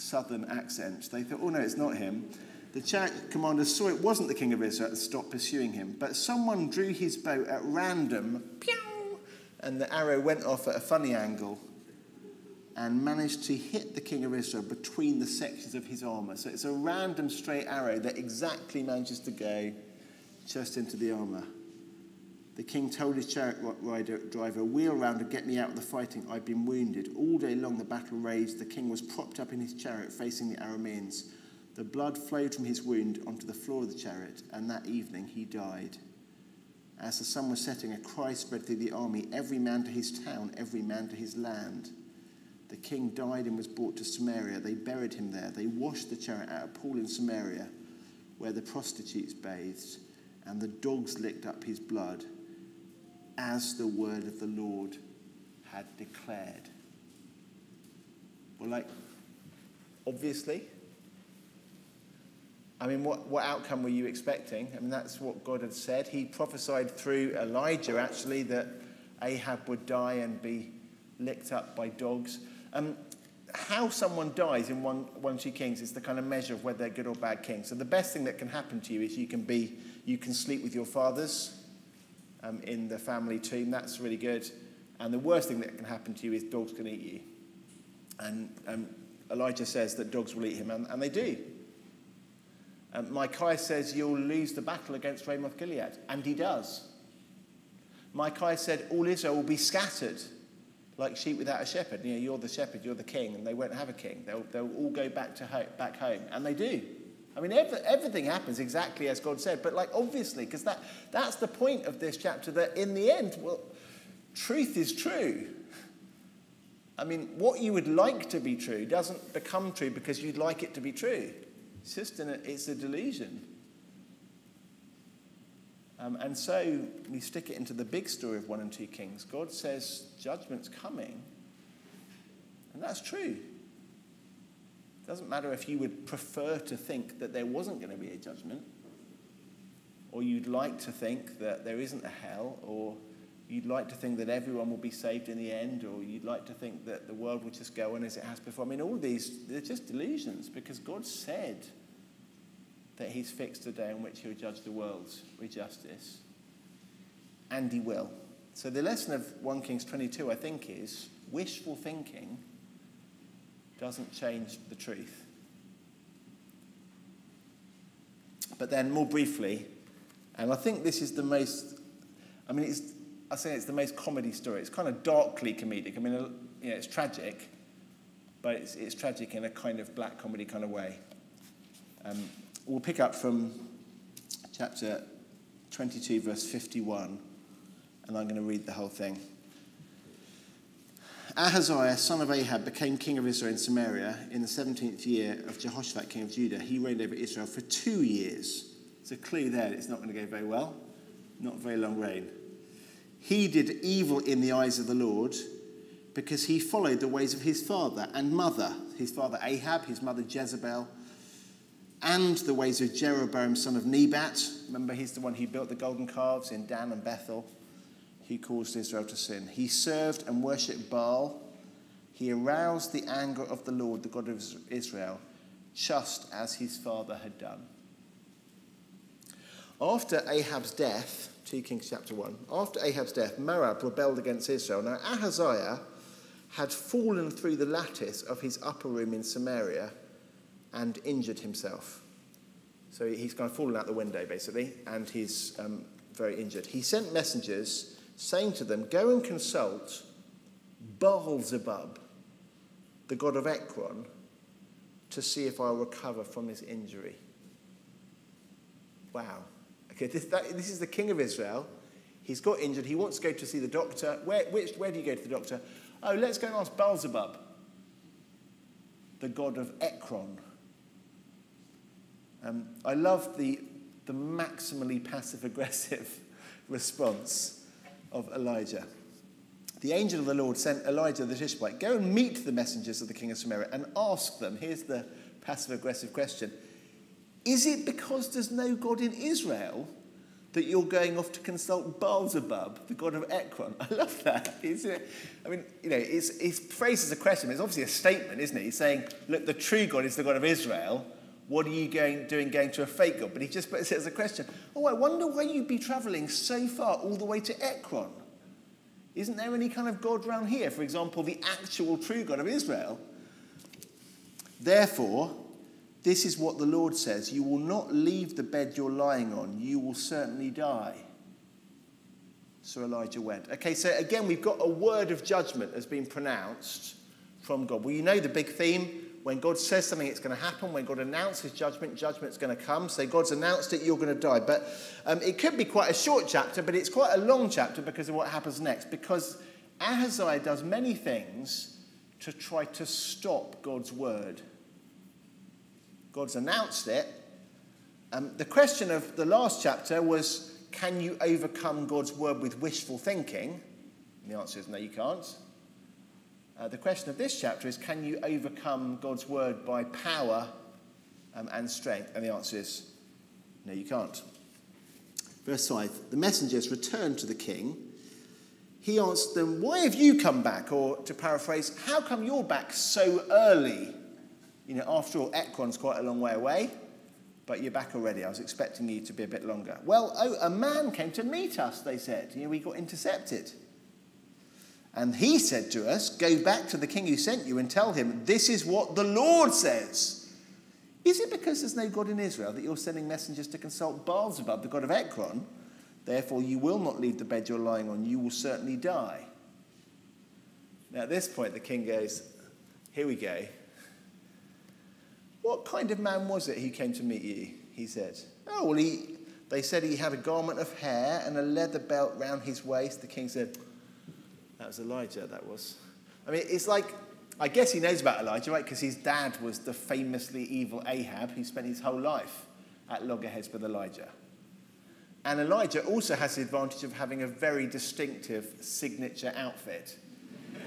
southern accent. They thought, oh no, it's not him. The chariot commanders saw it wasn't the king of Israel and stopped pursuing him. But someone drew his bow at random, pew, and the arrow went off at a funny angle and managed to hit the king of Israel between the sections of his armor. So it's a random straight arrow that exactly manages to go just into the armor. The king told his chariot rider, driver, Wheel round and get me out of the fighting. I've been wounded. All day long the battle raged. The king was propped up in his chariot facing the Arameans. The blood flowed from his wound onto the floor of the chariot, and that evening he died. As the sun was setting, a cry spread through the army every man to his town, every man to his land. The king died and was brought to Samaria. They buried him there. They washed the chariot at a pool in Samaria where the prostitutes bathed, and the dogs licked up his blood as the word of the Lord had declared. Well, like, obviously. I mean, what, what outcome were you expecting? I mean, that's what God had said. He prophesied through Elijah, actually, that Ahab would die and be licked up by dogs. Um, how someone dies in 1, 1 2 Kings is the kind of measure of whether they're good or bad kings. So the best thing that can happen to you is you can be, you can sleep with your fathers um, in the family tomb. That's really good. And the worst thing that can happen to you is dogs can eat you. And um, Elijah says that dogs will eat him, and, and they do. Um, Micaiah says you'll lose the battle against Ramoth Gilead, and he does. Micaiah said all Israel will be scattered like sheep without a shepherd. You know, you're the shepherd, you're the king, and they won't have a king. They'll, they'll all go back, to ho- back home, and they do. I mean, every, everything happens exactly as God said, but like obviously, because that, that's the point of this chapter that in the end, well, truth is true. I mean, what you would like to be true doesn't become true because you'd like it to be true. It's just a, it's a delusion. Um, and so we stick it into the big story of 1 and 2 Kings. God says judgment's coming, and that's true doesn't matter if you would prefer to think that there wasn't going to be a judgment, or you'd like to think that there isn't a hell, or you'd like to think that everyone will be saved in the end, or you'd like to think that the world will just go on as it has before. I mean, all these, they're just delusions because God said that He's fixed a day in which He'll judge the world with justice. And He will. So the lesson of 1 Kings 22, I think, is wishful thinking doesn't change the truth. But then, more briefly, and I think this is the most, I mean, it's, I say it's the most comedy story. It's kind of darkly comedic. I mean, uh, you know, it's tragic, but it's, it's tragic in a kind of black comedy kind of way. Um, we'll pick up from chapter 22, verse 51, and I'm going to read the whole thing. Ahaziah, son of Ahab, became king of Israel in Samaria in the 17th year of Jehoshaphat, king of Judah. He reigned over Israel for two years. A clue there it's not going to go very well. Not very long reign. He did evil in the eyes of the Lord because he followed the ways of his father and mother, his father Ahab, his mother Jezebel, and the ways of Jeroboam, son of Nebat. Remember, he's the one who built the golden calves in Dan and Bethel. He caused Israel to sin. He served and worshipped Baal. He aroused the anger of the Lord, the God of Israel, just as his father had done. After Ahab's death, 2 Kings chapter 1, after Ahab's death, Moab rebelled against Israel. Now, Ahaziah had fallen through the lattice of his upper room in Samaria and injured himself. So he's kind of fallen out the window, basically, and he's um, very injured. He sent messengers saying to them, Go and consult Baal-zebub, the god of Ekron, to see if I'll recover from this injury. Wow. Okay, this, that, this is the king of Israel. He's got injured. He wants to go to see the doctor. Where, which, where do you go to the doctor? Oh, let's go and ask Baal-zebub, the god of Ekron. Um, I love the, the maximally passive aggressive response of Elijah. The angel of the Lord sent Elijah the Tishbite, go and meet the messengers of the king of Samaria and ask them. Here's the passive aggressive question Is it because there's no God in Israel that you're going off to consult Baal-zebub, the god of Ekron? I love that. Uh, I mean, you know, it's, it's phrased as a question. It's obviously a statement, isn't it? He's saying, look, the true God is the God of Israel. What are you going, doing going to a fake God? But he just puts it as a question. Oh, I wonder why you'd be travelling so far all the way to Ekron. Isn't there any kind of God around here? For example, the actual true God of Israel. Therefore, this is what the Lord says You will not leave the bed you're lying on, you will certainly die. So Elijah went. Okay, so again, we've got a word of judgment has been pronounced from God. Well, you know the big theme when God says something, it's going to happen. When God announces judgment, judgment's going to come. So God's announced it, you're going to die. But um, it could be quite a short chapter, but it's quite a long chapter because of what happens next. Because Ahaziah does many things to try to stop God's word. God's announced it. Um, the question of the last chapter was can you overcome God's word with wishful thinking? And the answer is no, you can't. Uh, the question of this chapter is can you overcome God's word by power um, and strength? And the answer is no, you can't. Verse 5 The messengers returned to the king. He asked them, Why have you come back? Or to paraphrase, How come you're back so early? You know, after all, Ekron's quite a long way away, but you're back already. I was expecting you to be a bit longer. Well, oh, a man came to meet us, they said. You know, we got intercepted. And he said to us, Go back to the king who sent you and tell him, This is what the Lord says. Is it because there's no God in Israel that you're sending messengers to consult Baal-zebub, the god of Ekron? Therefore, you will not leave the bed you're lying on, you will certainly die. Now, at this point, the king goes, Here we go. What kind of man was it who came to meet you? He said. Oh, well, he, they said he had a garment of hair and a leather belt round his waist. The king said, that was Elijah, that was. I mean, it's like, I guess he knows about Elijah, right? Because his dad was the famously evil Ahab who spent his whole life at loggerheads with Elijah. And Elijah also has the advantage of having a very distinctive signature outfit.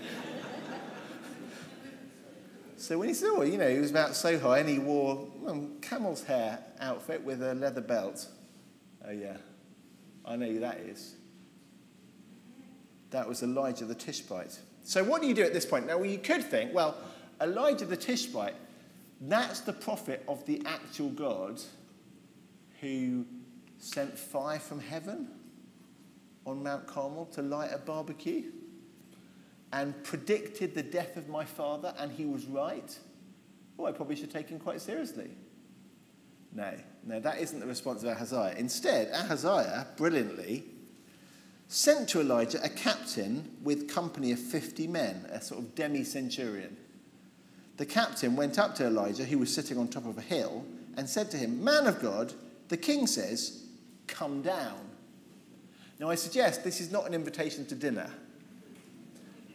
so when he saw, oh, you know, he was about so high and he wore well, camel's hair outfit with a leather belt. Oh, yeah, I know who that is. That was Elijah the Tishbite. So, what do you do at this point? Now, well, you could think, well, Elijah the Tishbite, that's the prophet of the actual God who sent fire from heaven on Mount Carmel to light a barbecue and predicted the death of my father, and he was right. Oh, I probably should take him quite seriously. No, no, that isn't the response of Ahaziah. Instead, Ahaziah, brilliantly, sent to Elijah a captain with company of 50 men, a sort of demi centurion. The captain went up to Elijah, who was sitting on top of a hill, and said to him, Man of God, the king says, Come down. Now, I suggest this is not an invitation to dinner.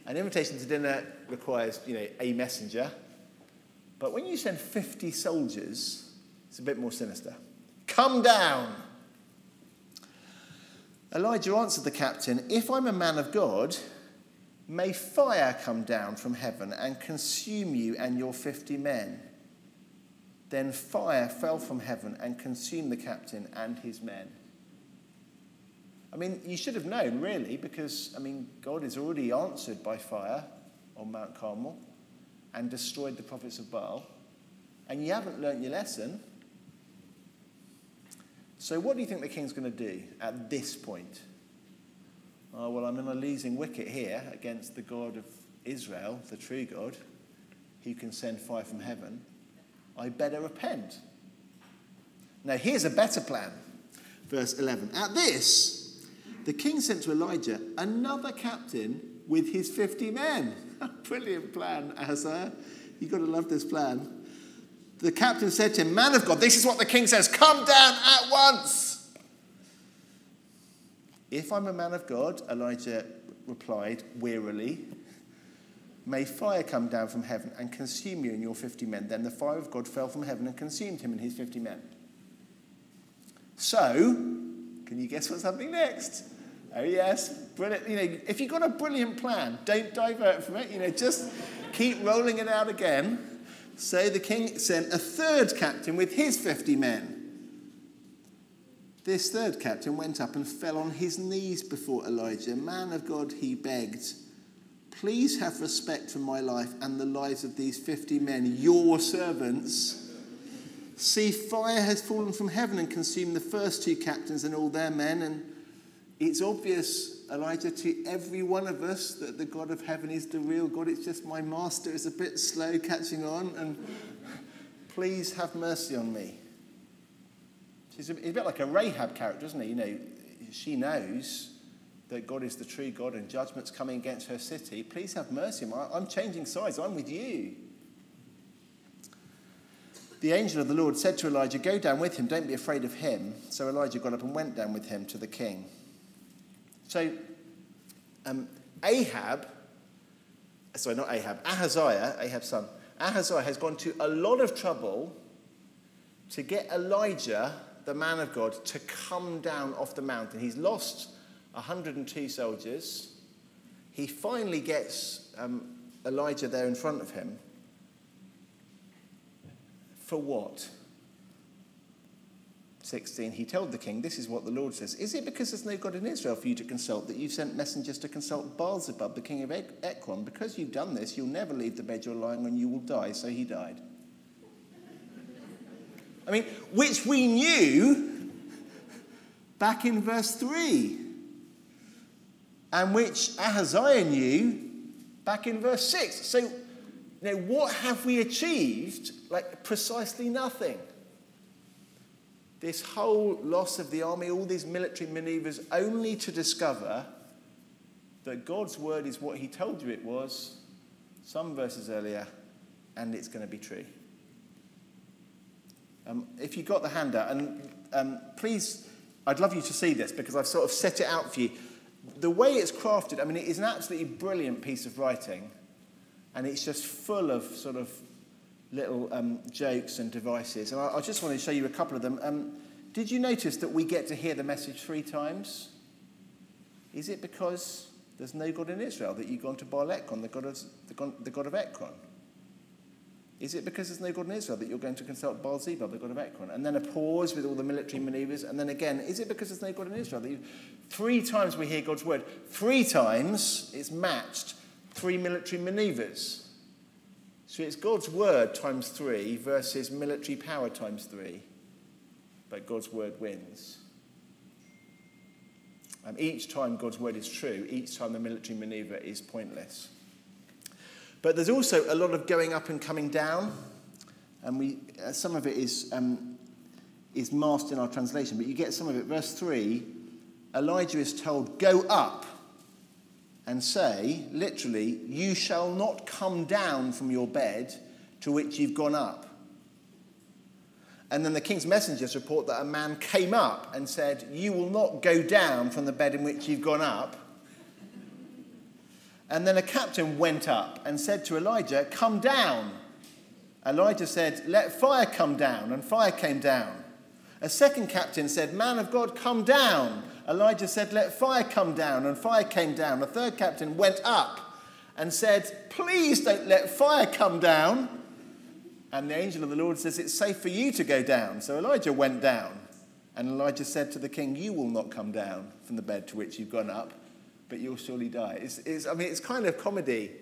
An invitation to dinner requires, you know, a messenger. But when you send 50 soldiers, it's a bit more sinister. Come down. Elijah answered the captain, If I'm a man of God, may fire come down from heaven and consume you and your 50 men. Then fire fell from heaven and consumed the captain and his men. I mean, you should have known, really, because, I mean, God has already answered by fire on Mount Carmel and destroyed the prophets of Baal. And you haven't learnt your lesson. So, what do you think the king's going to do at this point? Oh, well, I'm in a losing wicket here against the God of Israel, the true God, who can send fire from heaven. I better repent. Now, here's a better plan. Verse 11. At this, the king sent to Elijah another captain with his 50 men. Brilliant plan, Ahaziah. You've got to love this plan. The captain said to him, Man of God, this is what the king says come down at once. If I'm a man of God, Elijah replied wearily, may fire come down from heaven and consume you and your 50 men. Then the fire of God fell from heaven and consumed him and his 50 men. So, can you guess what's happening next? Oh, yes, brilliant. You know, if you've got a brilliant plan, don't divert from it. You know, just keep rolling it out again. So the king sent a third captain with his 50 men. This third captain went up and fell on his knees before Elijah. Man of God, he begged, Please have respect for my life and the lives of these 50 men, your servants. See, fire has fallen from heaven and consumed the first two captains and all their men. And it's obvious, Elijah, to every one of us that the God of heaven is the real God. It's just my master is a bit slow catching on. And please have mercy on me. He's a, a bit like a Rahab character, isn't he? You know, she knows that God is the true God and judgment's coming against her city. Please have mercy. On me. I'm changing sides. I'm with you. The angel of the Lord said to Elijah, Go down with him. Don't be afraid of him. So Elijah got up and went down with him to the king. So um, Ahab, sorry, not Ahab, Ahaziah, Ahab's son, Ahaziah has gone to a lot of trouble to get Elijah, the man of God, to come down off the mountain. He's lost 102 soldiers. He finally gets um, Elijah there in front of him. For what? 16, he told the king, This is what the Lord says. Is it because there's no God in Israel for you to consult that you've sent messengers to consult Baalzebub, the king of Ekron? Because you've done this, you'll never leave the bed you're lying on, you will die. So he died. I mean, which we knew back in verse 3, and which Ahaziah knew back in verse 6. So, you know, what have we achieved? Like, precisely nothing. This whole loss of the army, all these military maneuvers, only to discover that God's word is what he told you it was some verses earlier, and it's going to be true. Um, if you got the handout, and um, please, I'd love you to see this because I've sort of set it out for you. The way it's crafted, I mean, it is an absolutely brilliant piece of writing, and it's just full of sort of little um, jokes and devices. And I, I, just want to show you a couple of them. Um, did you notice that we get to hear the message three times? Is it because there's no God in Israel that you've gone to Baal Ekron, the God of, the the God of Ekron? Is it because there's no God in Israel that you're going to consult Baal Zebub, the God of Ekron? And then a pause with all the military maneuvers. And then again, is it because there's no God in Israel that you... Three times we hear God's word. Three times it's matched three military maneuvers. So it's God's word times three versus military power times three. But God's word wins. And each time God's word is true, each time the military maneuver is pointless. But there's also a lot of going up and coming down. And we, uh, some of it is um, is masked in our translation, but you get some of it. Verse 3 Elijah is told, Go up and say, literally, you shall not come down from your bed to which you've gone up. And then the king's messengers report that a man came up and said, You will not go down from the bed in which you've gone up. And then a captain went up and said to Elijah, Come down. Elijah said, Let fire come down. And fire came down. A second captain said, Man of God, come down. Elijah said, Let fire come down. And fire came down. A third captain went up and said, Please don't let fire come down. And the angel of the Lord says, It's safe for you to go down. So Elijah went down. And Elijah said to the king, You will not come down from the bed to which you've gone up, but you'll surely die. It's, it's, I mean, it's kind of comedy.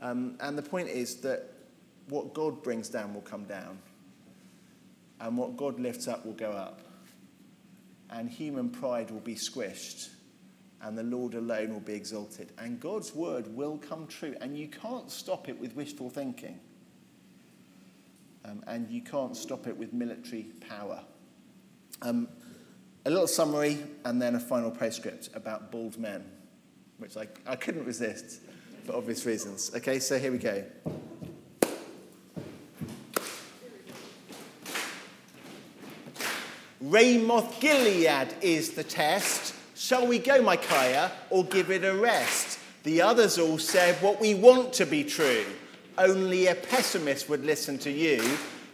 Um, and the point is that what God brings down will come down, and what God lifts up will go up. And human pride will be squished, and the Lord alone will be exalted. And God's word will come true, and you can't stop it with wishful thinking. Um, and you can't stop it with military power. Um, a little summary and then a final postscript about bald men, which I, I couldn't resist for obvious reasons. Okay, so here we go. Ramoth Gilead is the test. Shall we go, Micaiah, or give it a rest? The others all said what we want to be true. Only a pessimist would listen to you.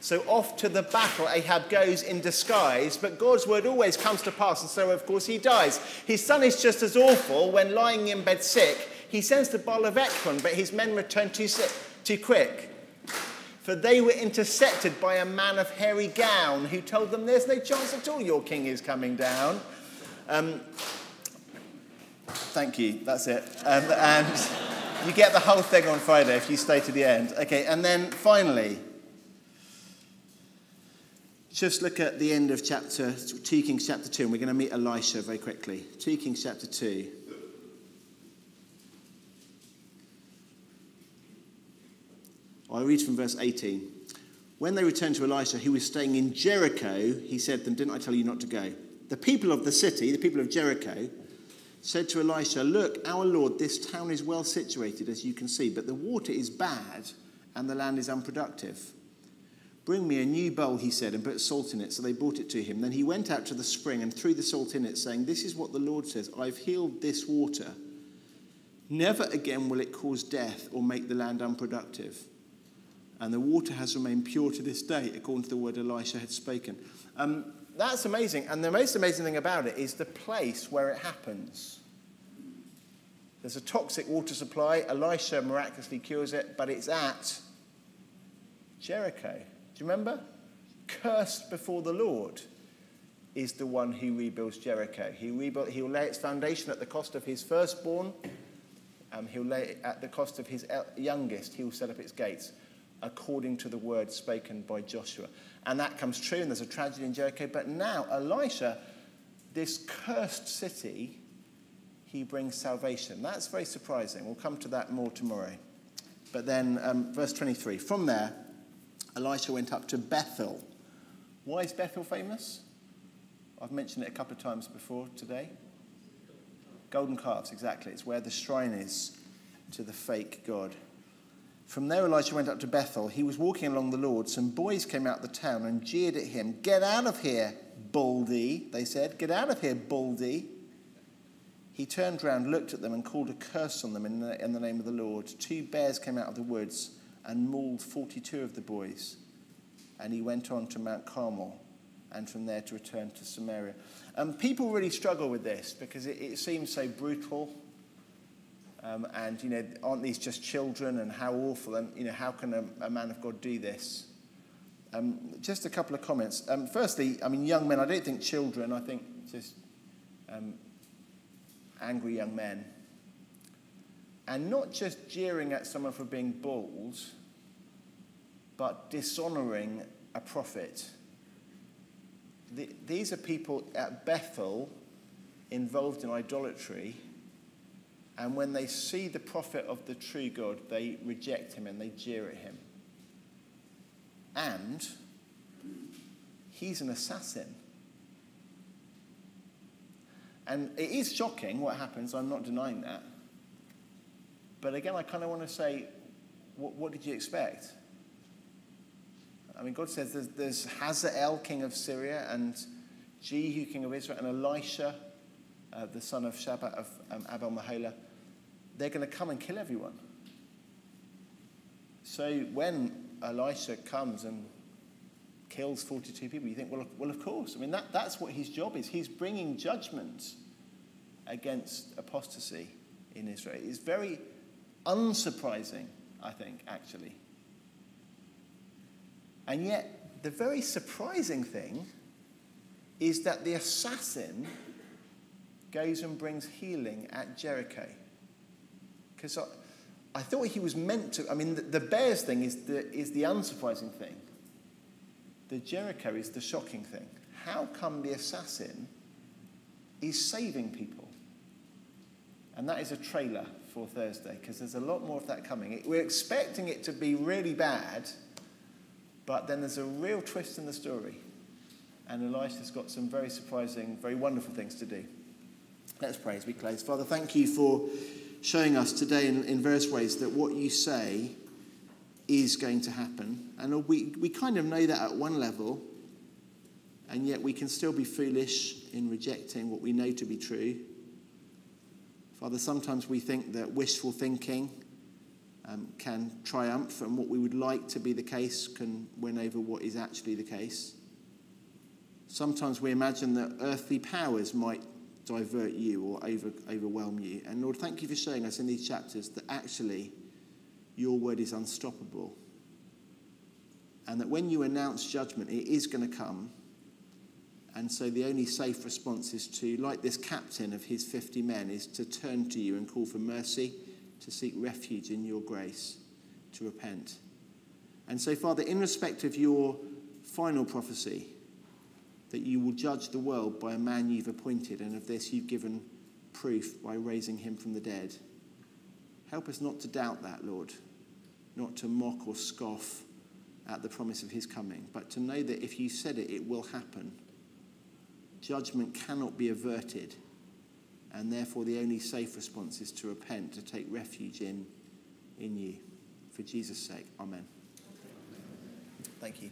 So off to the battle Ahab goes in disguise, but God's word always comes to pass, and so of course he dies. His son is just as awful when lying in bed sick. He sends the Baal of Ekron, but his men return too, sick, too quick. For they were intercepted by a man of hairy gown who told them, There's no chance at all your king is coming down. Um, thank you, that's it. Um, and you get the whole thing on Friday if you stay to the end. Okay, and then finally, just look at the end of chapter 2 Kings chapter 2, and we're going to meet Elisha very quickly. 2 Kings chapter 2. I read from verse 18. When they returned to Elisha, who was staying in Jericho, he said to them, Didn't I tell you not to go? The people of the city, the people of Jericho, said to Elisha, Look, our Lord, this town is well situated, as you can see, but the water is bad and the land is unproductive. Bring me a new bowl, he said, and put salt in it. So they brought it to him. Then he went out to the spring and threw the salt in it, saying, This is what the Lord says I've healed this water. Never again will it cause death or make the land unproductive and the water has remained pure to this day, according to the word Elisha had spoken. Um, that's amazing. And the most amazing thing about it is the place where it happens. There's a toxic water supply. Elisha miraculously cures it, but it's at Jericho. Do you remember? Cursed before the Lord is the one who rebuilds Jericho. He rebuild, he'll lay its foundation at the cost of his firstborn. Um, he'll lay it at the cost of his youngest. He'll set up its gates according to the word spoken by Joshua. And that comes true, and there's a tragedy in Jericho. But now, Elisha, this cursed city, he brings salvation. That's very surprising. We'll come to that more tomorrow. But then, um, verse 23 from there, Elisha went up to Bethel. Why is Bethel famous? I've mentioned it a couple of times before today. Golden calves, exactly. It's where the shrine is to the fake God. From there, Elijah went up to Bethel. He was walking along the Lord. Some boys came out of the town and jeered at him. Get out of here, Baldy, they said. Get out of here, Baldy. He turned round, looked at them, and called a curse on them in the, in the name of the Lord. Two bears came out of the woods and mauled 42 of the boys. And he went on to Mount Carmel and from there to return to Samaria. Um, people really struggle with this because it, it seems so brutal um, and, you know, aren't these just children and how awful? And, you know, how can a, a man of God do this? Um, just a couple of comments. Um, firstly, I mean, young men, I don't think children, I think just um, angry young men. And not just jeering at someone for being bald, but dishonoring a prophet. The, these are people at Bethel involved in idolatry and when they see the prophet of the true God, they reject him and they jeer at him. And he's an assassin. And it is shocking what happens, I'm not denying that. But again, I kind of want to say, what, what did you expect? I mean, God says there's, there's Hazael, king of Syria, and Jehu, king of Israel, and Elisha, uh, the son of Shaphat of um, Abel Meholah. They're going to come and kill everyone. So when Elisha comes and kills 42 people, you think, well, well of course. I mean, that, that's what his job is. He's bringing judgment against apostasy in Israel. It's very unsurprising, I think, actually. And yet, the very surprising thing is that the assassin goes and brings healing at Jericho. Because I, I, thought he was meant to. I mean, the, the bears thing is the, is the unsurprising thing. The Jericho is the shocking thing. How come the assassin is saving people? And that is a trailer for Thursday because there's a lot more of that coming. We're expecting it to be really bad, but then there's a real twist in the story. And Elisha's got some very surprising, very wonderful things to do. Let's pray as we close. Father, thank you for showing us today in, in various ways that what you say is going to happen. And we, we kind of know that at one level, and yet we can still be foolish in rejecting what we know to be true. Father, sometimes we think that wishful thinking um, can triumph, and what we would like to be the case can win over what is actually the case. Sometimes we imagine that earthly powers might divert you or over, overwhelm you. And Lord, thank you for showing us in these chapters that actually your word is unstoppable. And that when you announce judgment, it is going to come. And so the only safe response is to, like this captain of his 50 men, is to turn to you and call for mercy, to seek refuge in your grace, to repent. And so, Father, in respect of your final prophecy, that you will judge the world by a man you've appointed, and of this you've given proof by raising him from the dead. Help us not to doubt that, Lord, not to mock or scoff at the promise of his coming, but to know that if you said it, it will happen. Judgment cannot be averted, and therefore the only safe response is to repent, to take refuge in, in you. For Jesus' sake, amen. Thank you.